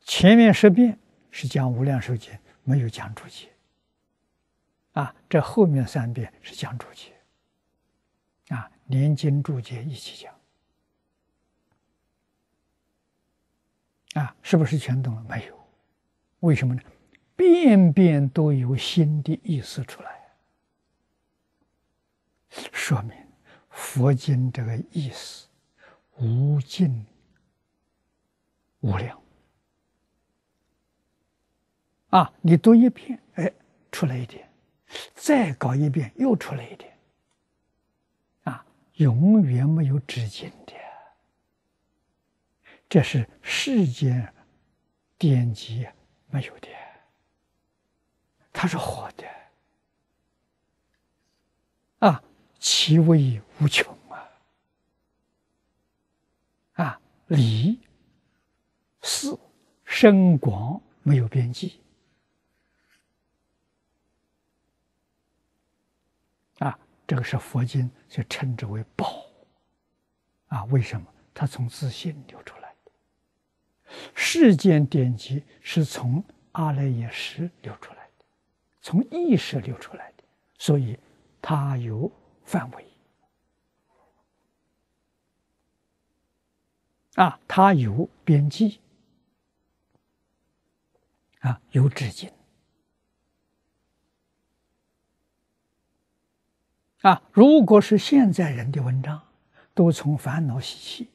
前面十遍是讲无量寿经，没有讲注解。啊，这后面三遍是讲注解，啊，连经注解一起讲。啊，是不是全懂了？没有，为什么呢？遍遍都有新的意思出来，说明佛经这个意思无尽无量啊！你读一遍，哎，出来一点；再搞一遍，又出来一点。啊，永远没有止境的，这是世间典籍没有的。它是活的啊，其味无穷啊！啊，理事深广没有边际啊！这个是佛经就称之为宝啊！为什么？它从自信流出来的，世间典籍是从阿赖耶识流出来。从意识流出来的，所以它有范围。啊，它有边际。啊，有止境啊。如果是现在人的文章，都从烦恼习气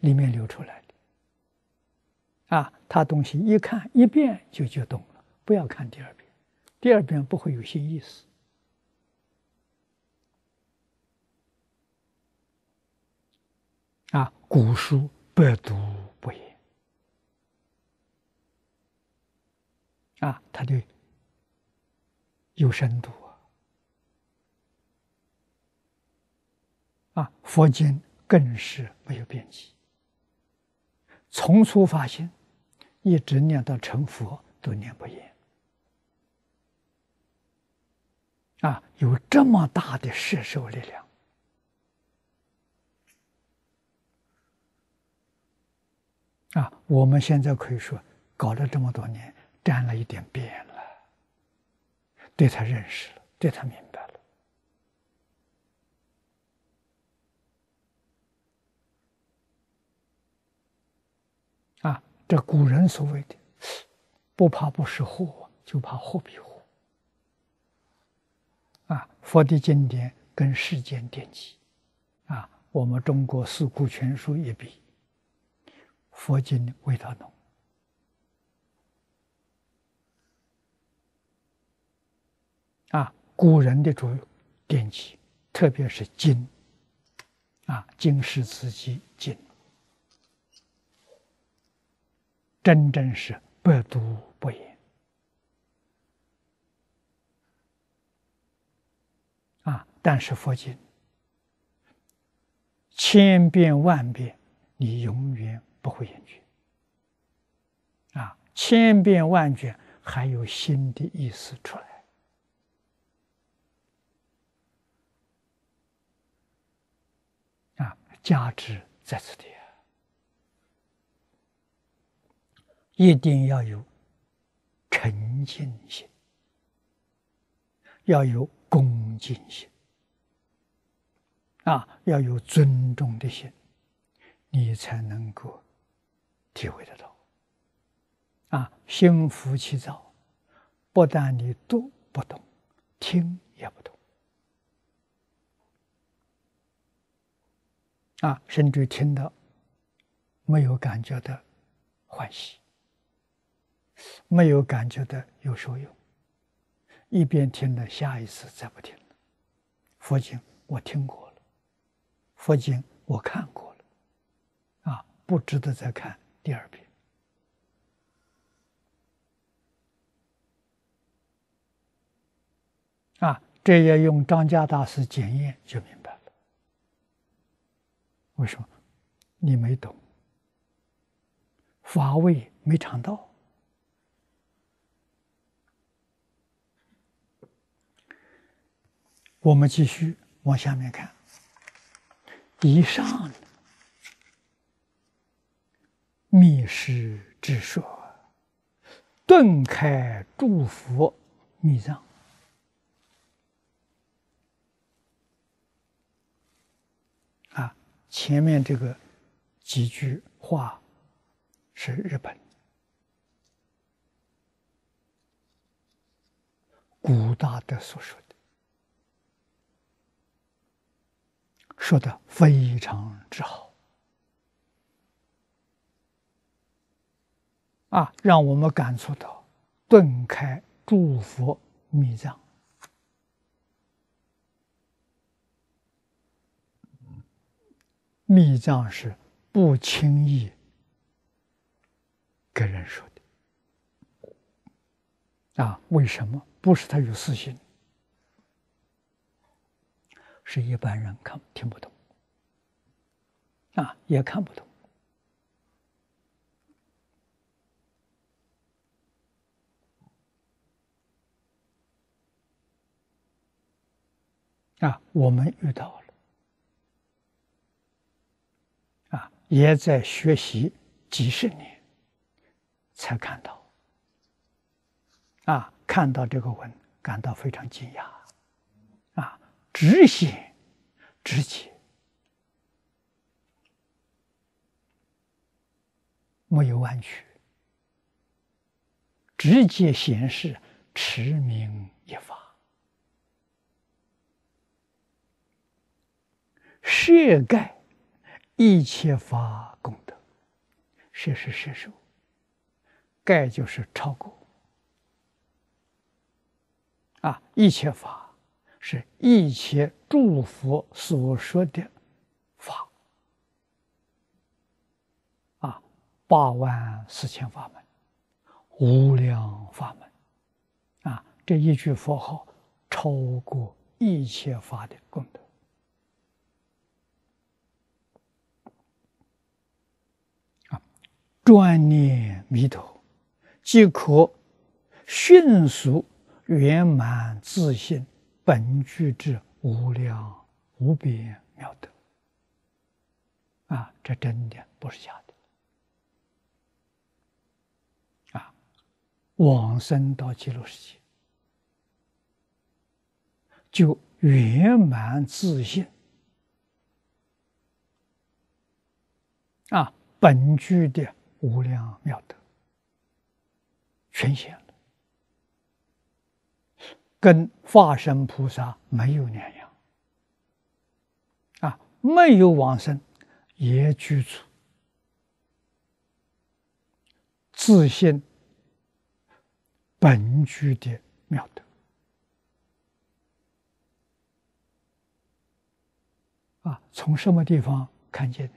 里面流出来的。啊，他东西一看一遍就就懂了，不要看第二遍，第二遍不会有新意思。啊，古书百读不厌。啊，它的有深度啊！啊，佛经更是没有边际，从初发心，一直念到成佛，都念不厌。啊，有这么大的摄受力量！啊，我们现在可以说搞了这么多年。沾了一点边了，对他认识了，对他明白了。啊，这古人所谓的“不怕不识货，就怕货比货”。佛的经典跟世间典籍，啊，我们中国四库全书一比，佛经味道浓。啊，古人的主典籍，特别是经，啊，经世子集经，真正是百读不厌。啊，但是佛经千遍万遍，你永远不会厌倦。啊，千遍万卷，还有新的意思出来啊。价值在此地，一定要有沉静心，要有恭敬心，啊，要有尊重的心，你才能够体会得到。啊，心浮气躁，不但你读不懂，听也不懂。啊，甚至听到没有感觉的欢喜，没有感觉的有受用，一边听了，下一次再不听了。佛经我听过，佛经我看过了，啊，不值得再看第二遍。啊，这也用张家大师检验就明白了。为什么？你没懂，法味没尝到。我们继续往下面看。以上密室之说，顿开诸佛密藏。啊前面这个几句话是日本。古大德所说的，说的非常之好啊，让我们感触到顿开诸佛密藏。密藏是不轻易跟人说的啊？为什么？不是他有私心，是一般人看听不懂啊，也看不懂啊。我们遇到了。啊也在学习几十年，才看到，啊，看到这个文，感到非常惊讶，直显直接，没有弯曲，直接显示持名一法，涉盖。一切法功德，摄是摄受，盖就是超过啊，一切法是一切诸佛所说的法，啊，八万四千法门，无量法门，啊，这一句佛号超过一切法的功德，啊，专念弥陀，即可迅速。圆满自信本具之无量无边妙德啊！这真的不是假的啊！往生到极乐世界，就圆满自信啊，本具的无量妙德全显。跟化身菩萨没有两样啊，没有往生，也居住自信本具的妙德啊，从什么地方看见的？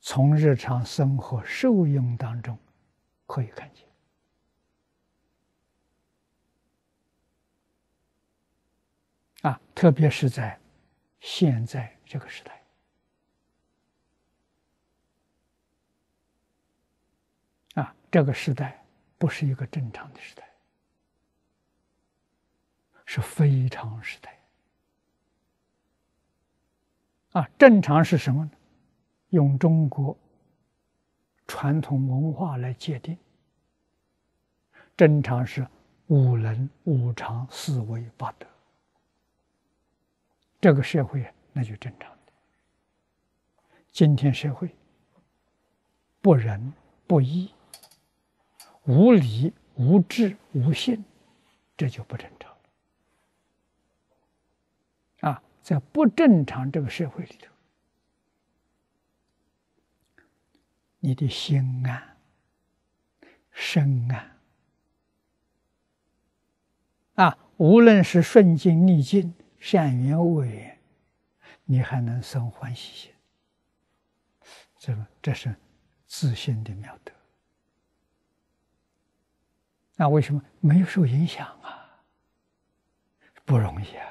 从日常生活受用当中可以看见。啊，特别是在现在这个时代，啊，这个时代不是一个正常的时代，是非常时代。啊，正常是什么呢？用中国传统文化来界定，正常是五伦、五常、四维、八德。这个社会那就正常的。今天社会不仁不义、无理无智无信，这就不正常啊，在不正常这个社会里头，你的心安、身安啊，无论是顺境逆境。善缘恶缘，你还能生欢喜心，这个这是自信的妙德。那为什么没有受影响啊？不容易啊！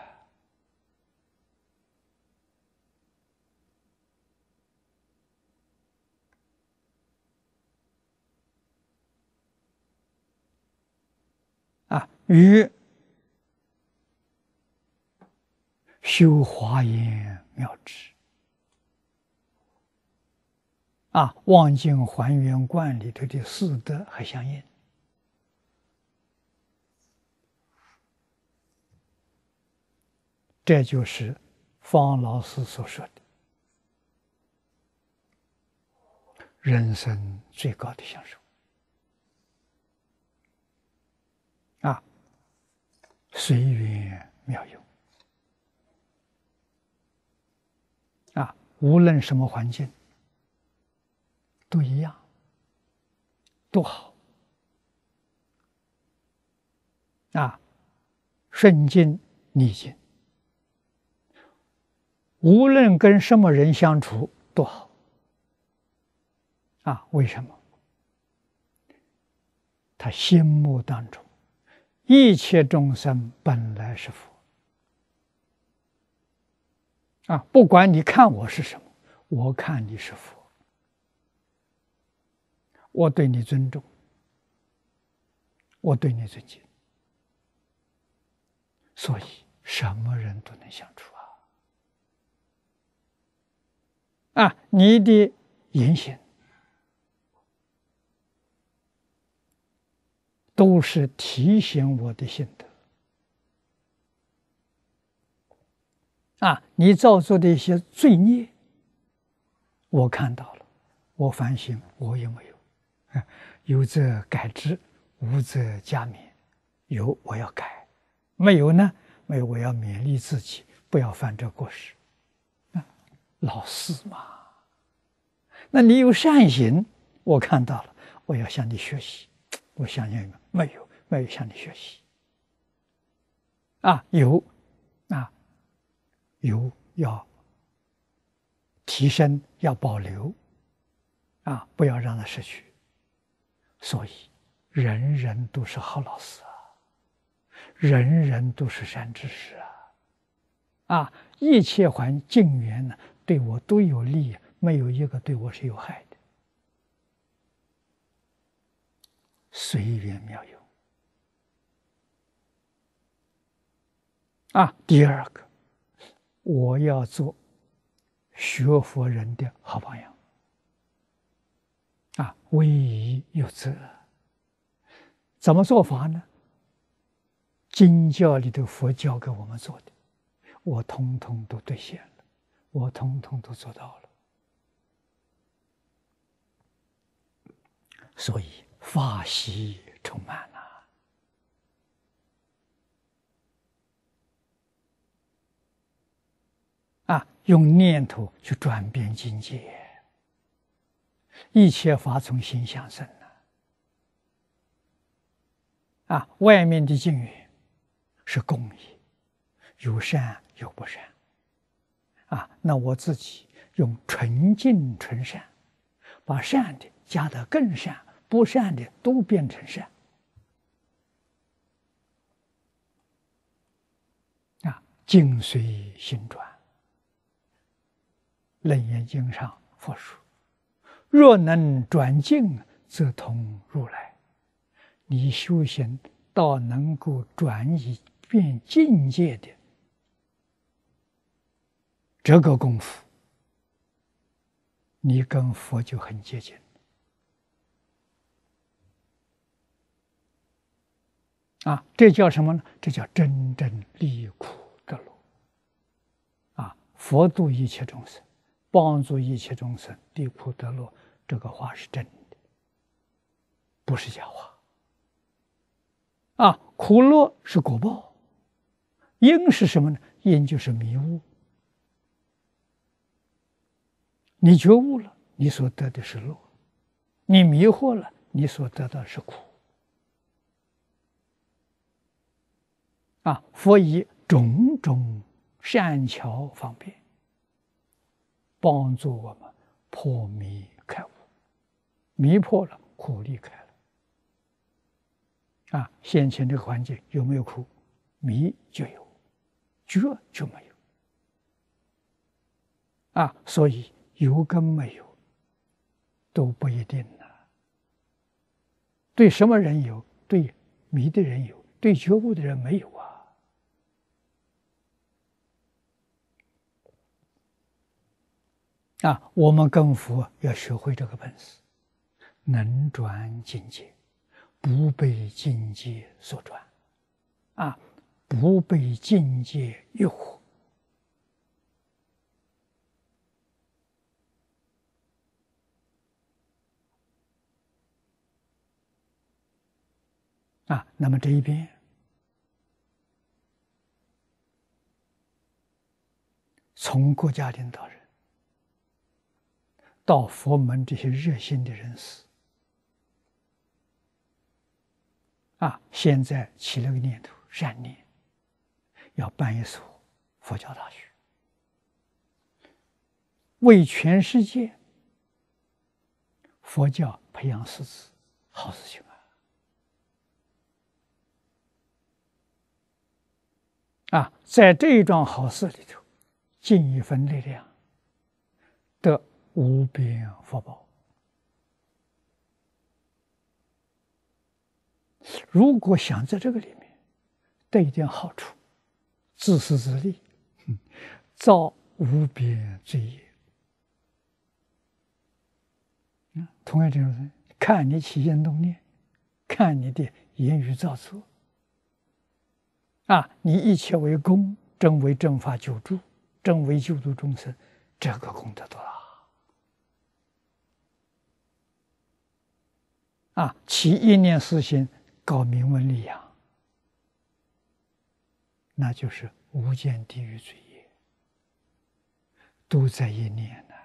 啊，与。修华严妙智。啊，望尽还原观里头的四德和相应，这就是方老师所说的人生最高的享受。啊，随缘妙用。无论什么环境，都一样，多好啊！顺境逆境，无论跟什么人相处，都好啊！为什么？他心目当中，一切众生本来是佛。啊，不管你看我是什么，我看你是佛，我对你尊重，我对你尊敬，所以什么人都能相处啊！啊，你的言行都是提醒我的心的。啊，你造作的一些罪孽，我看到了，我反省，我有没有？有则改之，无则加勉。有我要改，没有呢？没有，我要勉励自己，不要犯这过失。啊，老四嘛。那你有善行，我看到了，我要向你学习。我相信，没有，没有向你学习。啊，有，啊，有要提升，要保留，啊，不要让它失去。所以，人人都是好老师啊，人人都是善知识啊，啊，一切环境缘呢，对我都有利，没有一个对我是有害的，随缘妙用。啊，第二个，我要做学佛人的好榜样。啊，威仪有责，怎么做法呢？经教里的佛教给我们做的，我通通都兑现了，我通通都做到了，所以法喜充满了。啊，用念头去转变境界，一切法从心想生的。啊，外面的境缘是公义，有善有不善。啊，那我自己用纯净纯善，把善的加得更善，不善的都变成善。啊，境随心转。楞严经上佛说：“若能转境，则通如来。”你修行到能够转移变境界的这个功夫，你跟佛就很接近。啊，这叫什么呢？这叫真正离苦得乐。啊，佛度一切众生。帮助一切众生离苦得乐，这个话是真的，不是假话。啊，苦乐是果报，因是什么呢？因就是迷悟。你觉悟了，你所得的是乐；你迷惑了，你所得的是苦。啊，佛以种种善巧方便。帮助我们破迷开悟，迷破了，苦离开了。啊，先前这个环境有没有苦？迷就有，觉就没有。啊，所以有跟没有都不一定呢。对什么人有？对迷的人有，对觉悟的人没有啊。啊，我们跟佛要学会这个本事，能转境界，不被境界所转，啊，不被境界诱惑。啊，那么这一边，从国家领导人。到佛门这些热心的人士，啊，现在起了个念头，善念，要办一所佛教大学，为全世界佛教培养师资，好事情啊！啊，在这一桩好事里头，尽一份力量，无边福报。如果想在这个里面得一点好处，自私自利，造无边罪业。同样这种人，看你起心动念，看你的言语造作，啊，你一切为功，真为正法救助，真为救度众生，这个功德多大？啊，起一念私心，搞名闻利养，那就是无间地狱罪业，都在一念呢。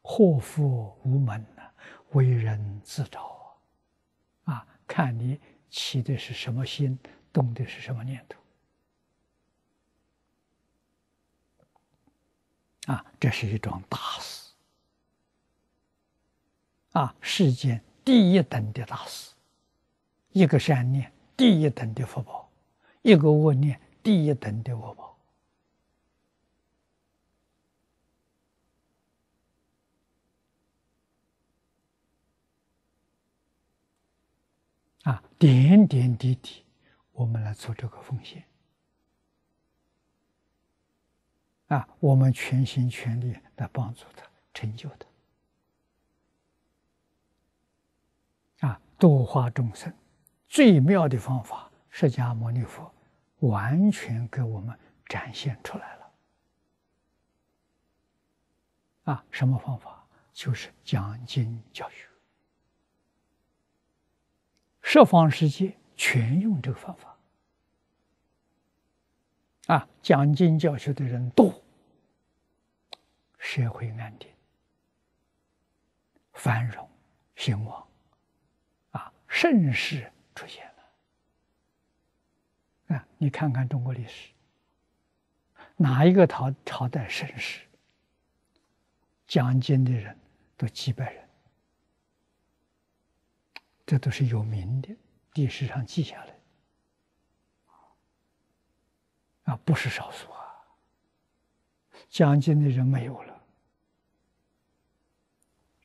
祸福无门呢，为人自找啊啊！看你起的是什么心，动的是什么念头。啊，这是一桩大事，啊，世间第一等的大事，一个善念第一等的福报，一个恶念第一等的恶报。啊，点点滴滴，我们来做这个奉献。啊，我们全心全力来帮助他成就他。度化众生最妙的方法，释迦牟尼佛完全给我们展现出来了。啊，什么方法？就是讲经教学。十方世界全用这个方法啊！讲经教学的人多，社会安定、繁荣、兴旺，盛世出现了。啊，你看看中国历史，哪一个朝朝代盛世，讲经的人都几百人。这都是有名的，历史上记下来，啊，不是少数啊。讲经的人没有了，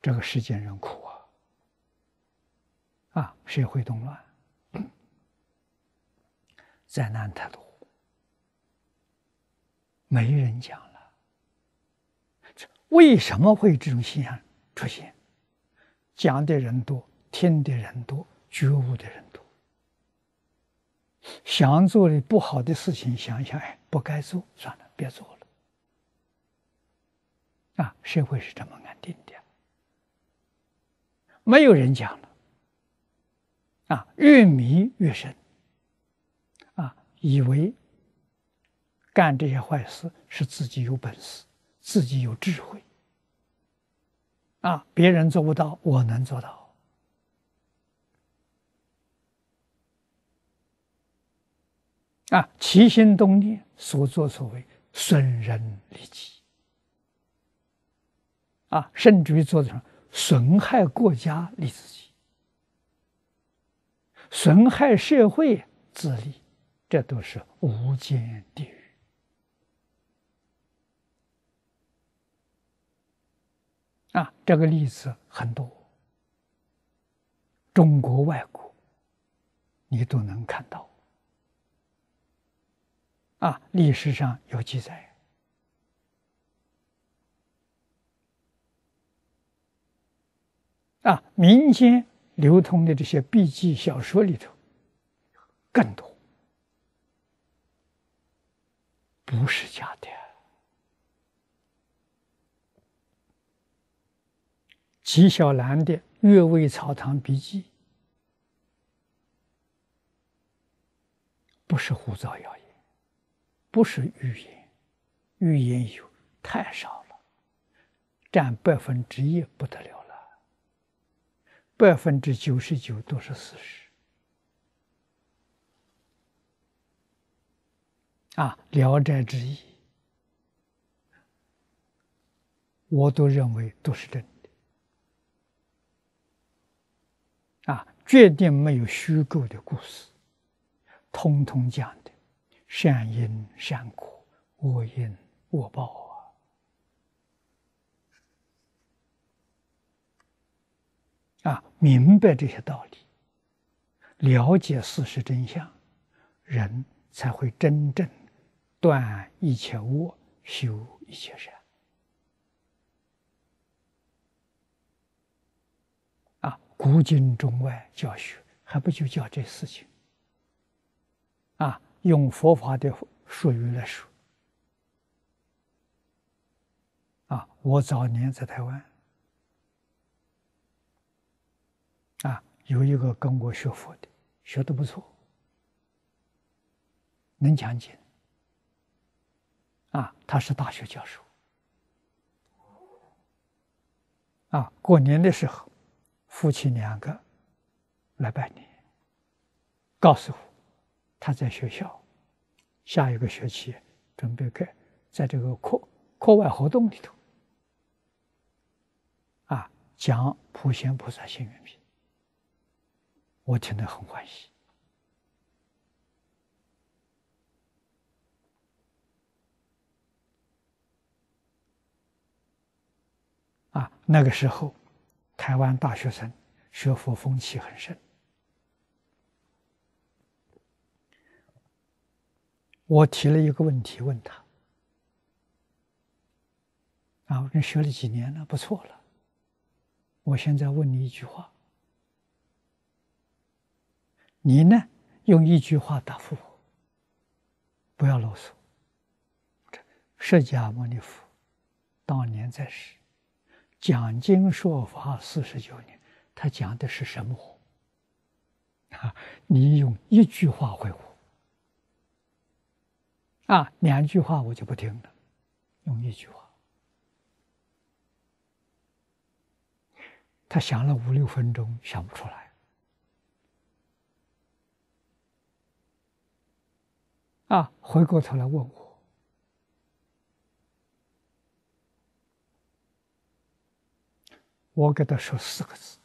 这个世间人苦啊，啊，社会动乱，灾难太多，没人讲了。为什么会这种现象出现？讲的人多。听的人多，觉悟的人多。想做的不好的事情，想想哎，不该做，算了，别做了。啊，社会是这么安定的，没有人讲了。啊，越迷越深。啊，以为干这些坏事是自己有本事，自己有智慧。啊，别人做不到，我能做到。啊，起心动念，所作所为损人利己，啊，甚至于做成损害国家利自己，损害社会自利，这都是无间地狱。啊，这个例子很多，中国外国，你都能看到。啊，历史上有记载。啊，民间流通的这些笔记小说里头，更多，不是假的。纪晓岚的《阅微草堂笔记》，不是胡造谣言。不是预言，预言有太少了，占百分之一不得了，百分之九十九都是事实。啊，《聊斋志异》，我都认为都是真的，啊，绝对没有虚构的故事，通通讲的。善因善果，恶因恶报啊！明白这些道理，了解事实真相，人才会真正断一切恶，修一切善。啊，古今中外教学，还不就教这事情？啊！用佛法的术语来说，啊，我早年在台湾，啊，有一个跟我学佛的，学的不错，能讲解，啊，他是大学教授，啊，过年的时候，夫妻两个来拜年，告诉，他在学校下一个学期准备开，在这个课课外活动里头啊讲普贤菩萨行愿品，我听得很欢喜。啊，那个时候，台湾大学生学佛风气很盛。我提了一个问题问他：“啊，我学了几年了，不错了。我现在问你一句话，你呢，用一句话答复我，不要啰嗦。释迦牟尼佛当年在世。”讲经说法四十九年，他讲的是什么？啊，你用一句话回我，啊，两句话我就不听了，用一句话。他想了五六分钟，想不出来。啊，回过头来问我。我给他说四个字：“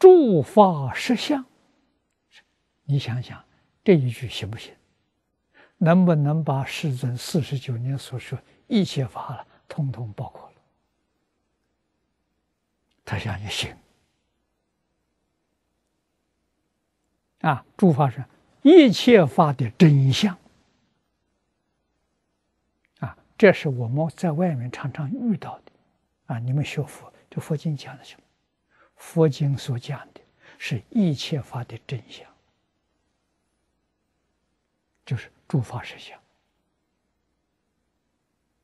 诸法实相。”你想想这一句行不行？能不能把世尊四十九年所说一切法了，通通包括了？他想也行。啊，诸法是一切法的真相。啊，这是我们在外面常常遇到的。啊！你们学佛，这佛经讲的什么？佛经所讲的是一切法的真相，就是诸法实相。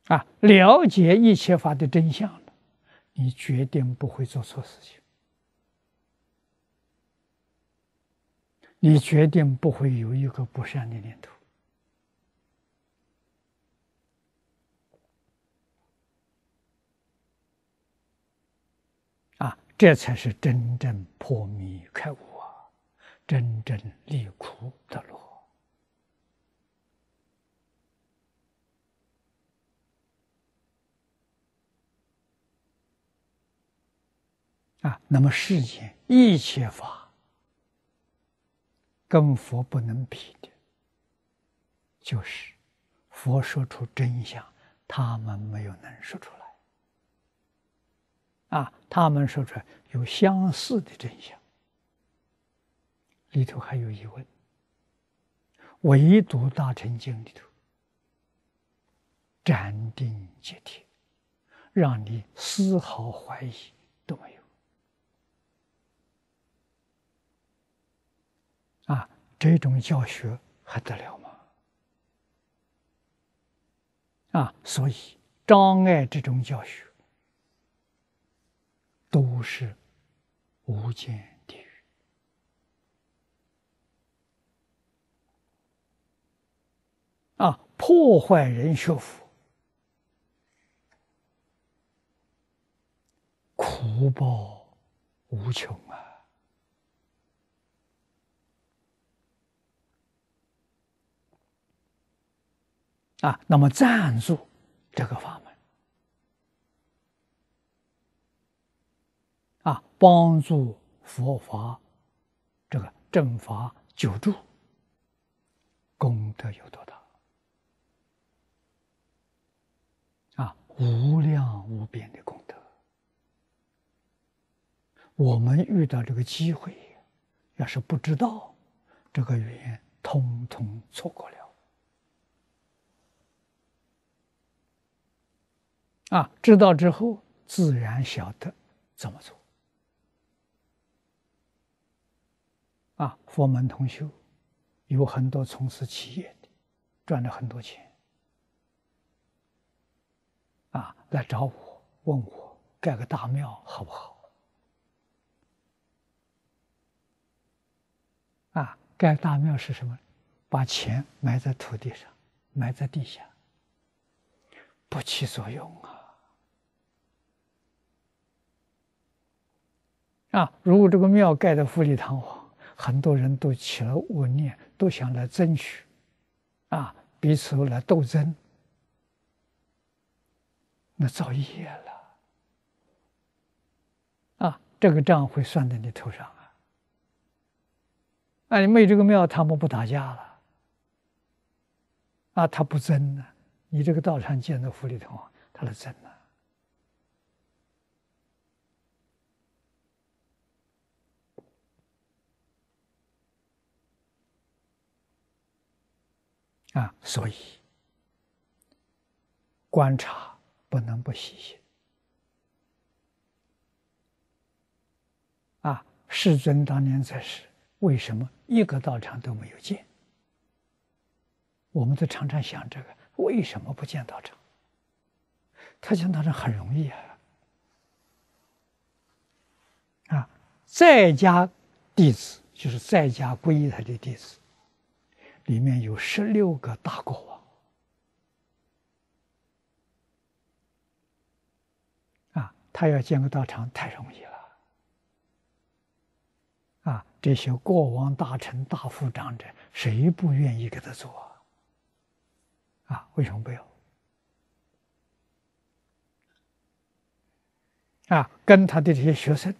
啊，了解一切法的真相了，你决定不会做错事情，你决定不会有一个不善的念头。啊这才是真正破迷开悟啊，真正离苦的路啊！那么世间一切法，跟佛不能比的，就是佛说出真相，他们没有能说出来。啊，他们说出来有相似的真相，里头还有疑问，唯独大乘经里头斩钉截铁，让你丝毫怀疑都没有。啊，这种教学还得了吗？啊，所以障碍这种教学。都是无间地狱啊！破坏人学佛，苦报无穷啊！啊，那么赞助这个法门。啊，帮助佛法，这个正法久住，功德有多大？啊，无量无边的功德。我们遇到这个机会，要是不知道这个缘，通通错过了。啊，知道之后，自然晓得怎么做。啊，佛门同修有很多从事企业的，赚了很多钱，啊，来找我问我盖个大庙好不好？啊，盖大庙是什么？把钱埋在土地上，埋在地下，不起作用啊！啊，如果这个庙盖的富丽堂皇。很多人都起了恶念，都想来争取，啊，彼此来斗争，那造业了，啊，这个账会算在你头上啊！啊，你没这个庙，他们不打架了，啊，他不争了，你这个道场建在府里头，他来争了。啊所以观察不能不细心。啊，世尊当年在世，为什么一个道场都没有建？我们都常常想这个，为什么不见道场？他建道场很容易啊！啊，在家弟子就是在家皈依他的弟子。里面有十六个大国王，啊，他要建个道场太容易了，啊，这些国王、大臣、大夫、长者，谁不愿意给他做？啊，为什么不要？啊，跟他的这些学生，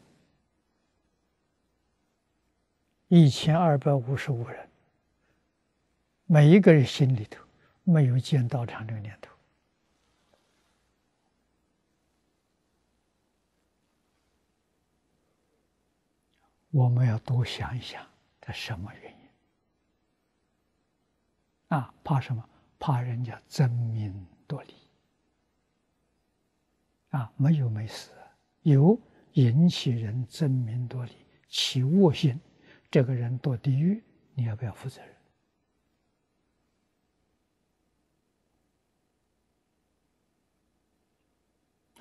一千二百五十五人。每一个人心里头没有建道场这个念头，我们要多想一想，他什么原因？啊，怕什么？怕人家争名夺利。啊，没有没事，有引起人争名夺利，起恶心，这个人堕地狱，你要不要负责任？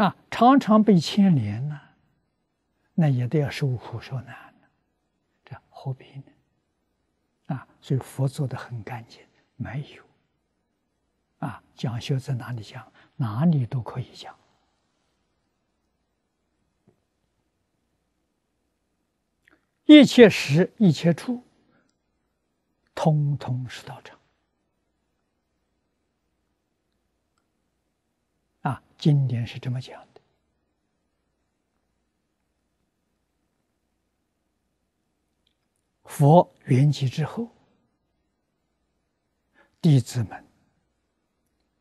啊，常常被牵连呢，那也得要受苦受难呢，这何必呢？啊，所以佛做的很干净，没有。啊，讲修在哪里讲，哪里都可以讲。一切时一切处，通通是道场。经典是这么讲的：佛圆寂之后，弟子们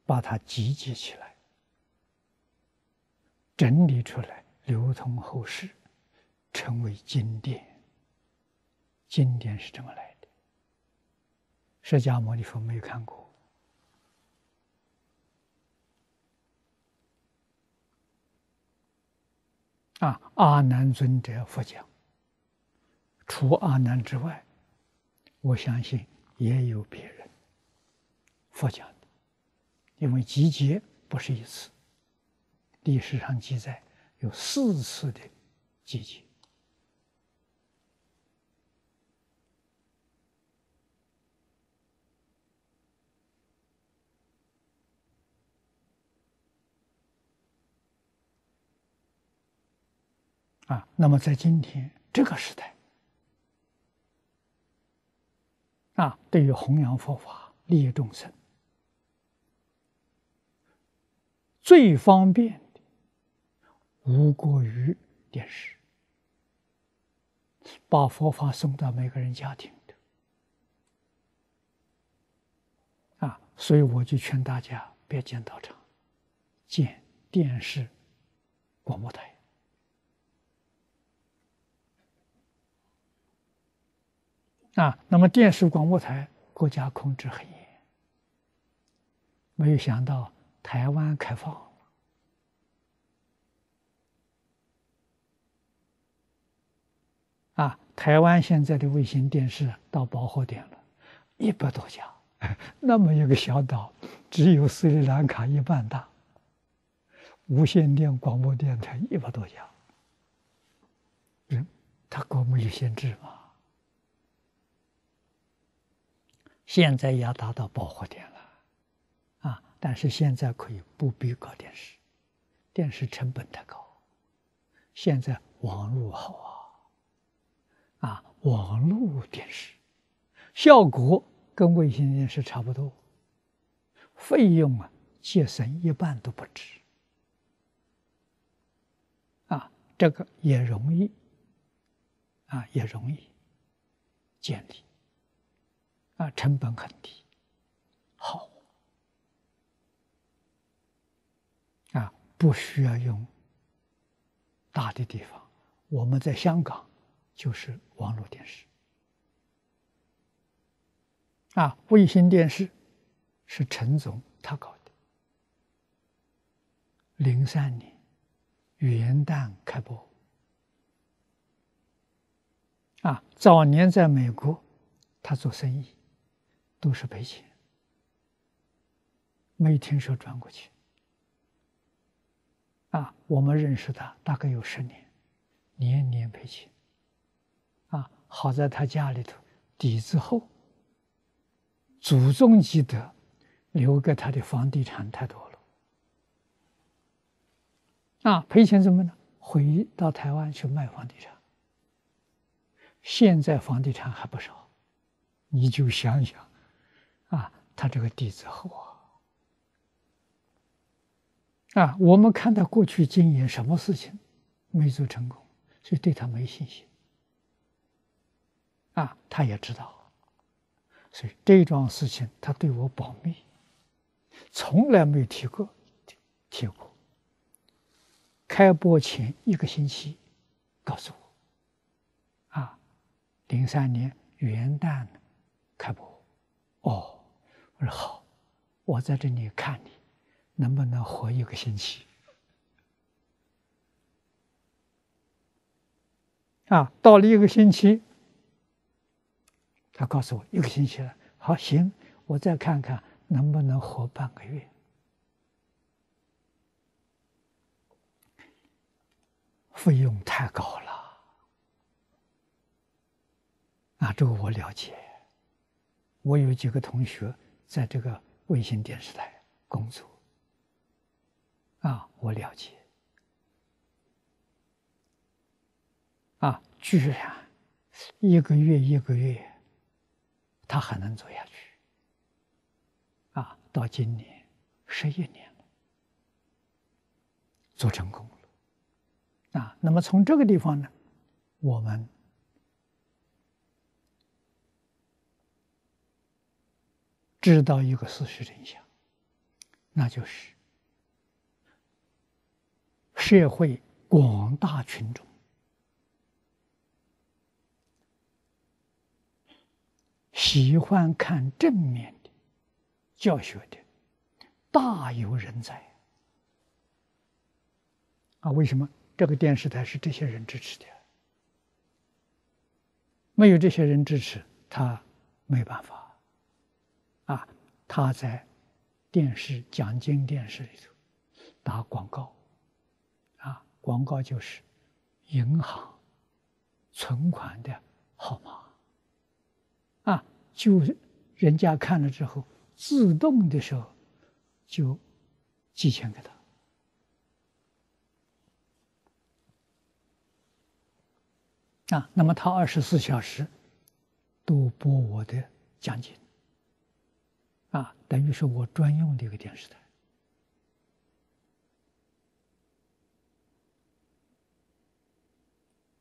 把它集结起来，整理出来，流通后世，成为经典。经典是这么来的。释迦牟尼佛没有看过。啊，阿难尊者佛讲，除阿难之外，我相信也有别人佛讲的，因为集结不是一次，历史上记载有四次的集结。啊，那么在今天这个时代，啊，对于弘扬佛法、利益众生，最方便的无过于电视，把佛法送到每个人家庭的。啊，所以我就劝大家别建道场，建电视、广播台。啊，那么电视广播台国家控制很严，没有想到台湾开放啊，台湾现在的卫星电视到饱和点了，一百多家，那么一个小岛，只有斯里兰卡一半大，无线电广播电台一百多家，人，他国没有限制吗？现在要达到饱和点了，啊！但是现在可以不必搞电视，电视成本太高。现在网络好啊，啊，网络电视，效果跟卫星电视差不多，费用啊节省一半都不止。啊，这个也容易，啊也容易建立，啊成本很低，好，啊不需要用大的地方，我们在香港。就是网络电视啊，卫星电视是陈总他搞的。零三年元旦开播啊，早年在美国他做生意都是赔钱，没听说赚过钱啊。我们认识他大概有十年，年年赔钱。啊好在他家里头底子厚，祖宗积德留给他的房地产太多了。啊，赔钱怎么呢？回到台湾去卖房地产。现在房地产还不少，你就想想，啊，他这个底子厚啊。啊，我们看他过去经营什么事情没做成功，所以对他没信心。啊，他也知道，所以这桩事情他对我保密，从来没提过，提过。开播前一个星期，告诉我，啊，零三年元旦开播，哦，我说好，我在这里看你能不能活一个星期。啊，到了一个星期。他告诉我一个星期了，好行，我再看看能不能活半个月。费用太高了，啊，这个我了解。我有几个同学在这个卫星电视台工作，啊，我了解。啊，居然一个月一个月。他还能做下去，啊，到今年十一年了，做成功了，啊，那么从这个地方呢，我们知道一个事实真相，那就是社会广大群众。喜欢看正面的教学的，大有人在啊！为什么这个电视台是这些人支持的？没有这些人支持，他没办法啊！他在电视讲经电视里头打广告啊，广告就是银行存款的号码。啊就人家看了之后，自动的时候就寄钱给他啊。那么他二十四小时都播我的讲解啊，等于是我专用的一个电视台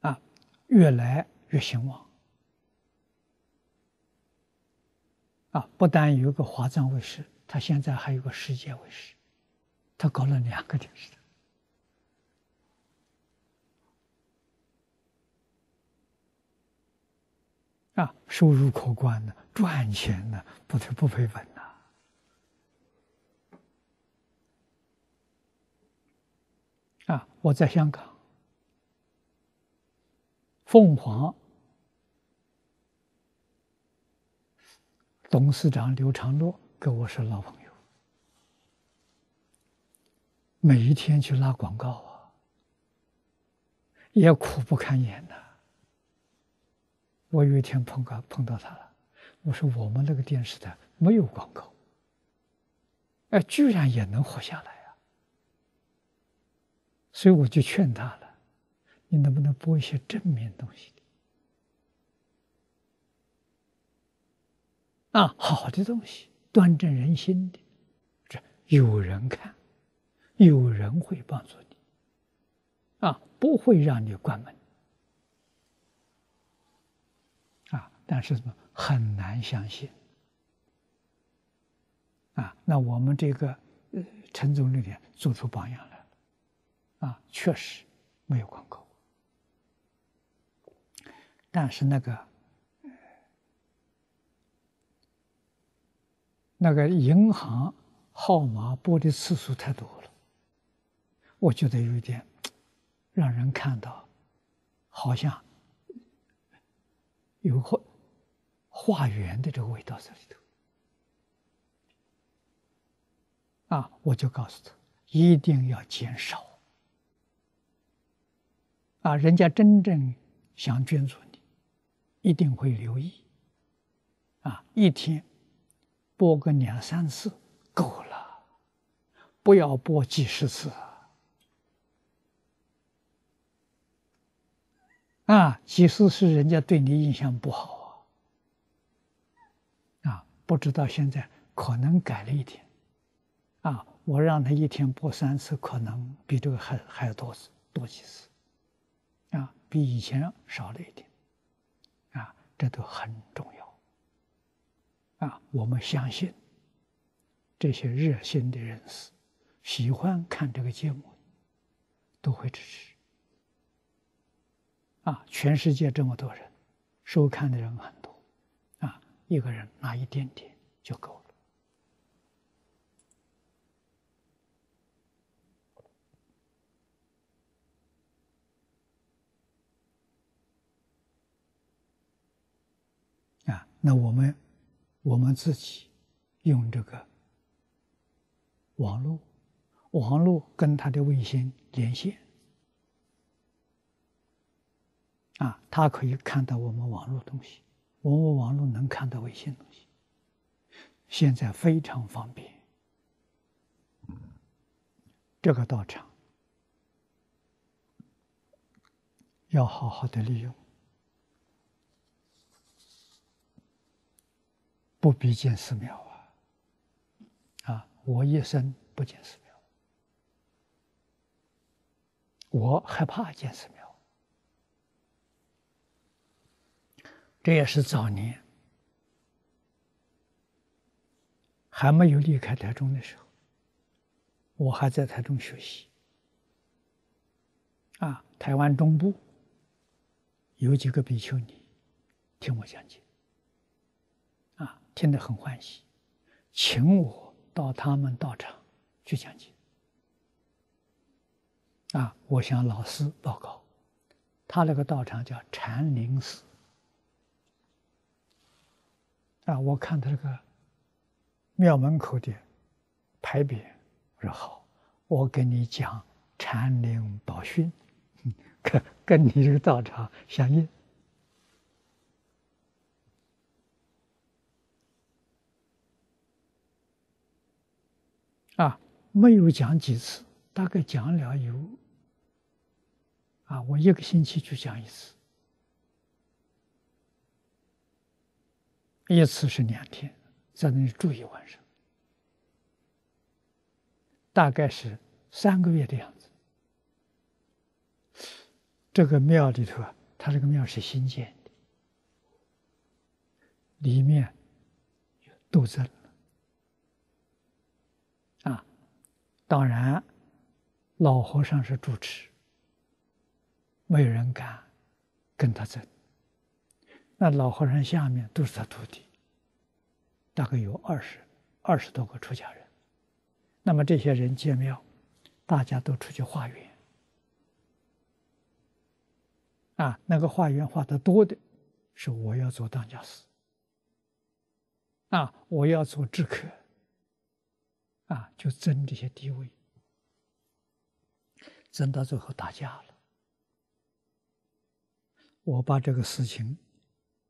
啊，越来越兴旺。啊，不但有个华藏卫视，他现在还有个世界卫视，他搞了两个电视台，啊，收入可观的，赚钱的，不得不赔本呐。啊，我在香港，凤凰。董事长刘长乐跟我是老朋友，每一天去拉广告啊，也苦不堪言呐。我有一天碰到碰到他了，我说我们那个电视台没有广告，哎，居然也能活下来！所以我就劝他了，你能不能播一些正面东西？啊，好的东西，端正人心的，这有人看，有人会帮助你，啊，不会让你关门，啊，但是什么很难相信，啊，那我们这个呃陈总那点做出榜样，啊，确实没有广告，但是那个。那个银行号码拨的次数太多了，我觉得有一点让人看到，好像有化化缘的这个味道在里头。啊，我就告诉他一定要减少。啊，人家真正想捐助你，一定会留意。啊，一天。播个两三次够了，不要播几十次啊！几十次人家对你印象不好啊！啊，不知道现在可能改了一点啊！我让他一天播三次，可能比这个还还要多次多几次，比以前少了一点啊，这都很重要。啊，我们相信这些热心的人士，喜欢看这个节目，都会支持。啊，全世界这么多人，收看的人很多，啊，一个人拿一点点就够了。啊，那我们。我们自己用这个网络，网络跟他的卫星连线，啊，他可以看到我们网络东西，我们网络能看到卫星东西，现在非常方便。这个道场要好好的利用。不必见寺庙啊！啊，我一生不见寺庙，我害怕见寺庙。这也是早年还没有离开台中的时候，我还在台中学习。啊，台湾中部有几个比丘尼听我讲解。现在很欢喜，请我到他们道场去讲解。啊，我向老师报告，他那个道场叫禅林寺。啊，我看他这个庙门口的牌匾，我说好，我跟你讲禅林宝训，跟跟你这个道场相应。啊，没有讲几次，大概讲了有，啊，我一个星期就讲一次，一次是两天，在那里住一晚上，大概是三个月的样子。这个庙里头啊，它这个庙是新建的，里面都在。当然，老和尚是主持，没有人敢跟他争。那老和尚下面都是他徒弟，大概有二十二十多个出家人。那么这些人建庙，大家都出去化缘。啊，那个化缘化的多的，是我要做当家师。啊，我要做智客。啊，就争这些地位，争到最后打架了。我把这个事情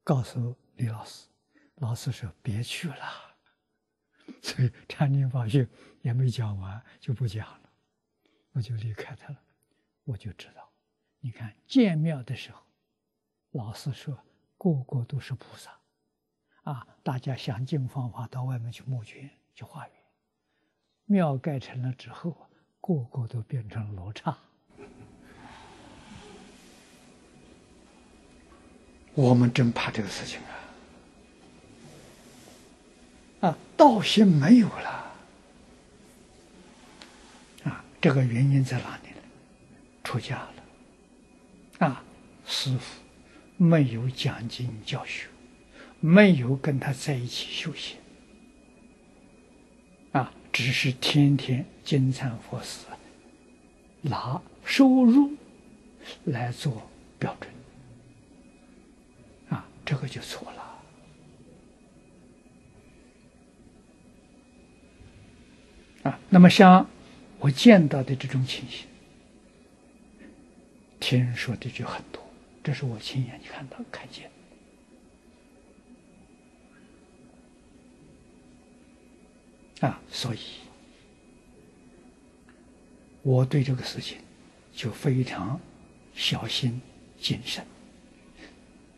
告诉李老师，老师说别去了，所以《禅定法学》也没讲完，就不讲了，我就离开他了。我就知道，你看建庙的时候，老师说个个都是菩萨，啊，大家想尽方法到外面去募捐、去化缘。庙盖成了之后啊，个个都变成罗刹。我们真怕这个事情啊！啊，道心没有了啊！这个原因在哪里呢？出家了啊，师傅没有讲经教学。没有跟他在一起修行，只是天天金忏佛寺拿收入来做标准，啊，这个就错了。啊，那么像我见到的这种情形，听说的就很多，这是我亲眼看到看见。啊，所以我对这个事情就非常小心谨慎，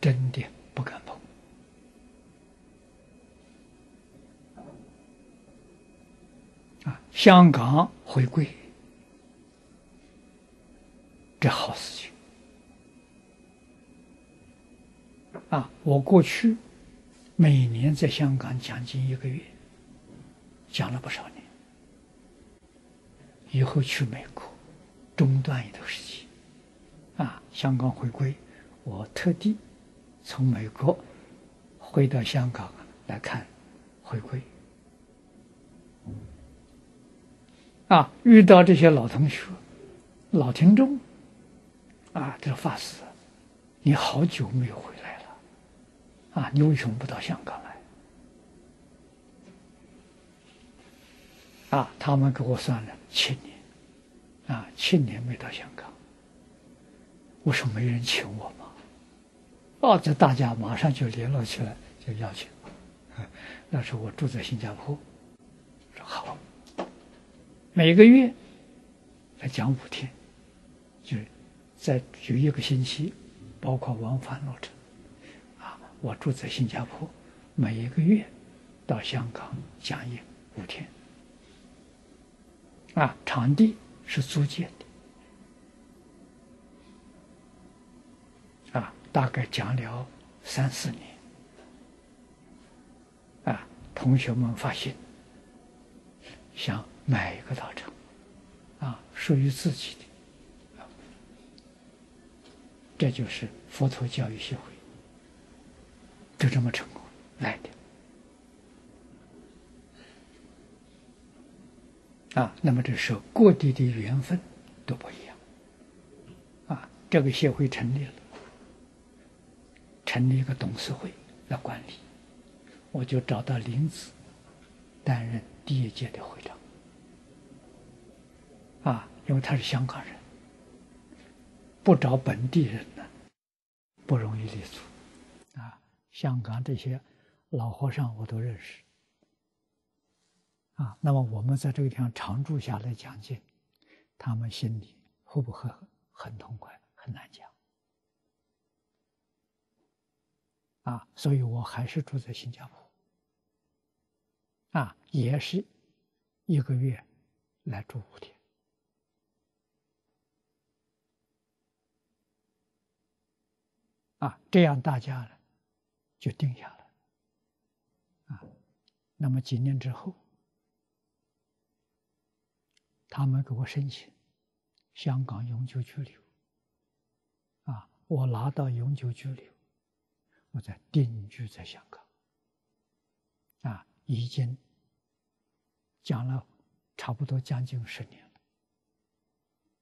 真的不敢碰。啊，香港回归，这好事情。啊，我过去每年在香港讲经一个月。讲了不少年，以后去美国，中断一段时间，啊，香港回归，我特地从美国回到香港来看回归，啊，遇到这些老同学、老听众，啊，这个法师，你好久没有回来了，啊，你为什么不到香港来？啊，他们给我算了七年，啊，七年没到香港，我说没人请我吗？哦，这大家马上就联络起来，就邀请。那时候我住在新加坡，说好，每个月来讲五天，就是在有一个星期，包括往返路程，啊，我住在新加坡，每一个月到香港讲一五天。啊，场地是租借的，啊，大概讲了三四年，啊，同学们发现想买一个道场，啊，属于自己的，这就是佛陀教育协会，就这么成功来的。啊，那么这时候各地的缘分都不一样。啊，这个协会成立了，成立一个董事会来管理，我就找到林子担任第一届的会长。啊，因为他是香港人，不找本地人呢，不容易立足。啊，香港这些老和尚我都认识。啊，那么我们在这个地方常住下来讲经，他们心里会不会很痛快？很难讲。啊，所以我还是住在新加坡。啊，也是一个月来住五天。啊，这样大家呢就定下来。啊，那么几年之后。他们给我申请香港永久居留，啊，我拿到永久居留，我在定居在香港，啊，已经讲了差不多将近十年了，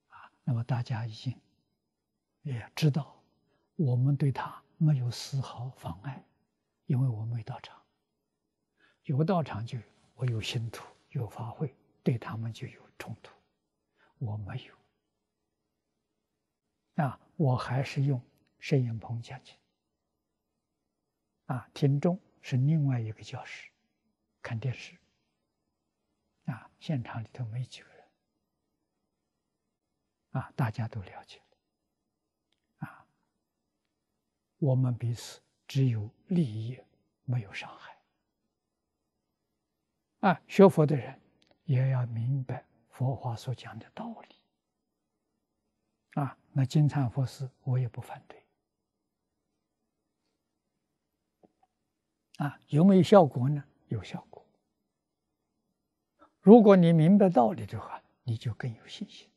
啊，那么大家已经也知道，我们对他没有丝毫妨碍，因为我没到场，有到场就我有信徒有法会，对他们就有。冲突，我没有。啊，我还是用摄影棚讲经。啊，听众是另外一个教室，看电视。啊，现场里头没几个人。啊，大家都了解了。啊，我们彼此只有利益，没有伤害。啊，学佛的人也要明白佛法所讲的道理。啊，那金蝉佛事我也不反对。啊，有没有效果呢？有效果。如果你明白道理的话，你就更有信心。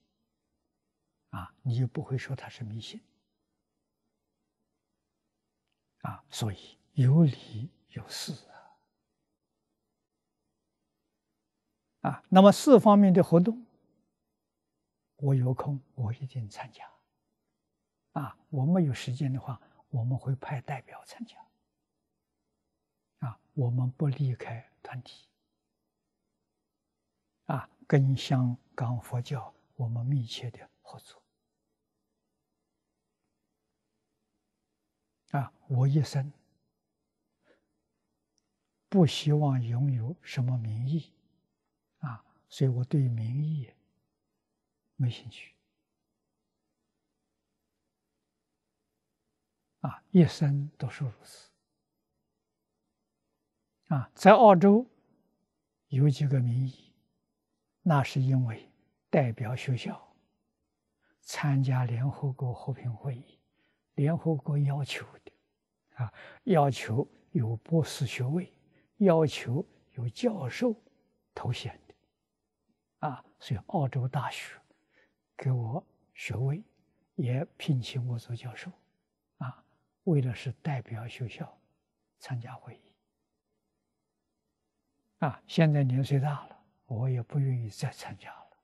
啊，你就不会说他是迷信。啊，所以有理有事啊。那么四方面的活动，我有空我一定参加。啊，我没有时间的话，我们会派代表参加。啊，我们不离开团体，啊，跟香港佛教我们密切的合作。啊，我一生不希望拥有什么名义，所以我对名义没兴趣。啊，一生都是如此。啊，在澳洲有几个名义，那是因为代表学校参加联合国和平会议，联合国要求的，啊，要求有博士学位，要求有教授头衔，啊，所以澳洲大学给我学位，也聘请我做教授，啊，为了是代表学校参加会议。啊，现在年岁大了，我也不愿意再参加了，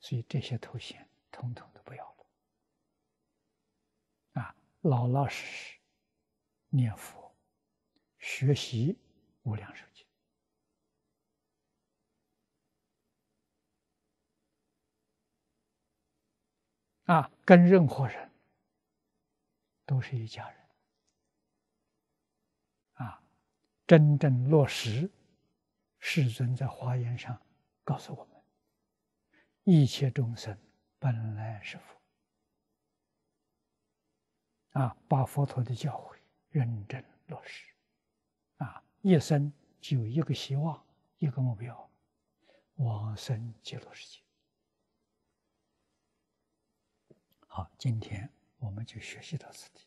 所以这些头衔统统都不要了。啊，老老实实念佛，学习无量寿啊，跟任何人都是一家人。啊，真正落实。世尊在华严上告诉我们：一切众生本来是佛。啊，把佛陀的教诲认真落实，啊，一生就一个希望，一个目标，往生极乐世界。好，今天我们就学习到此地。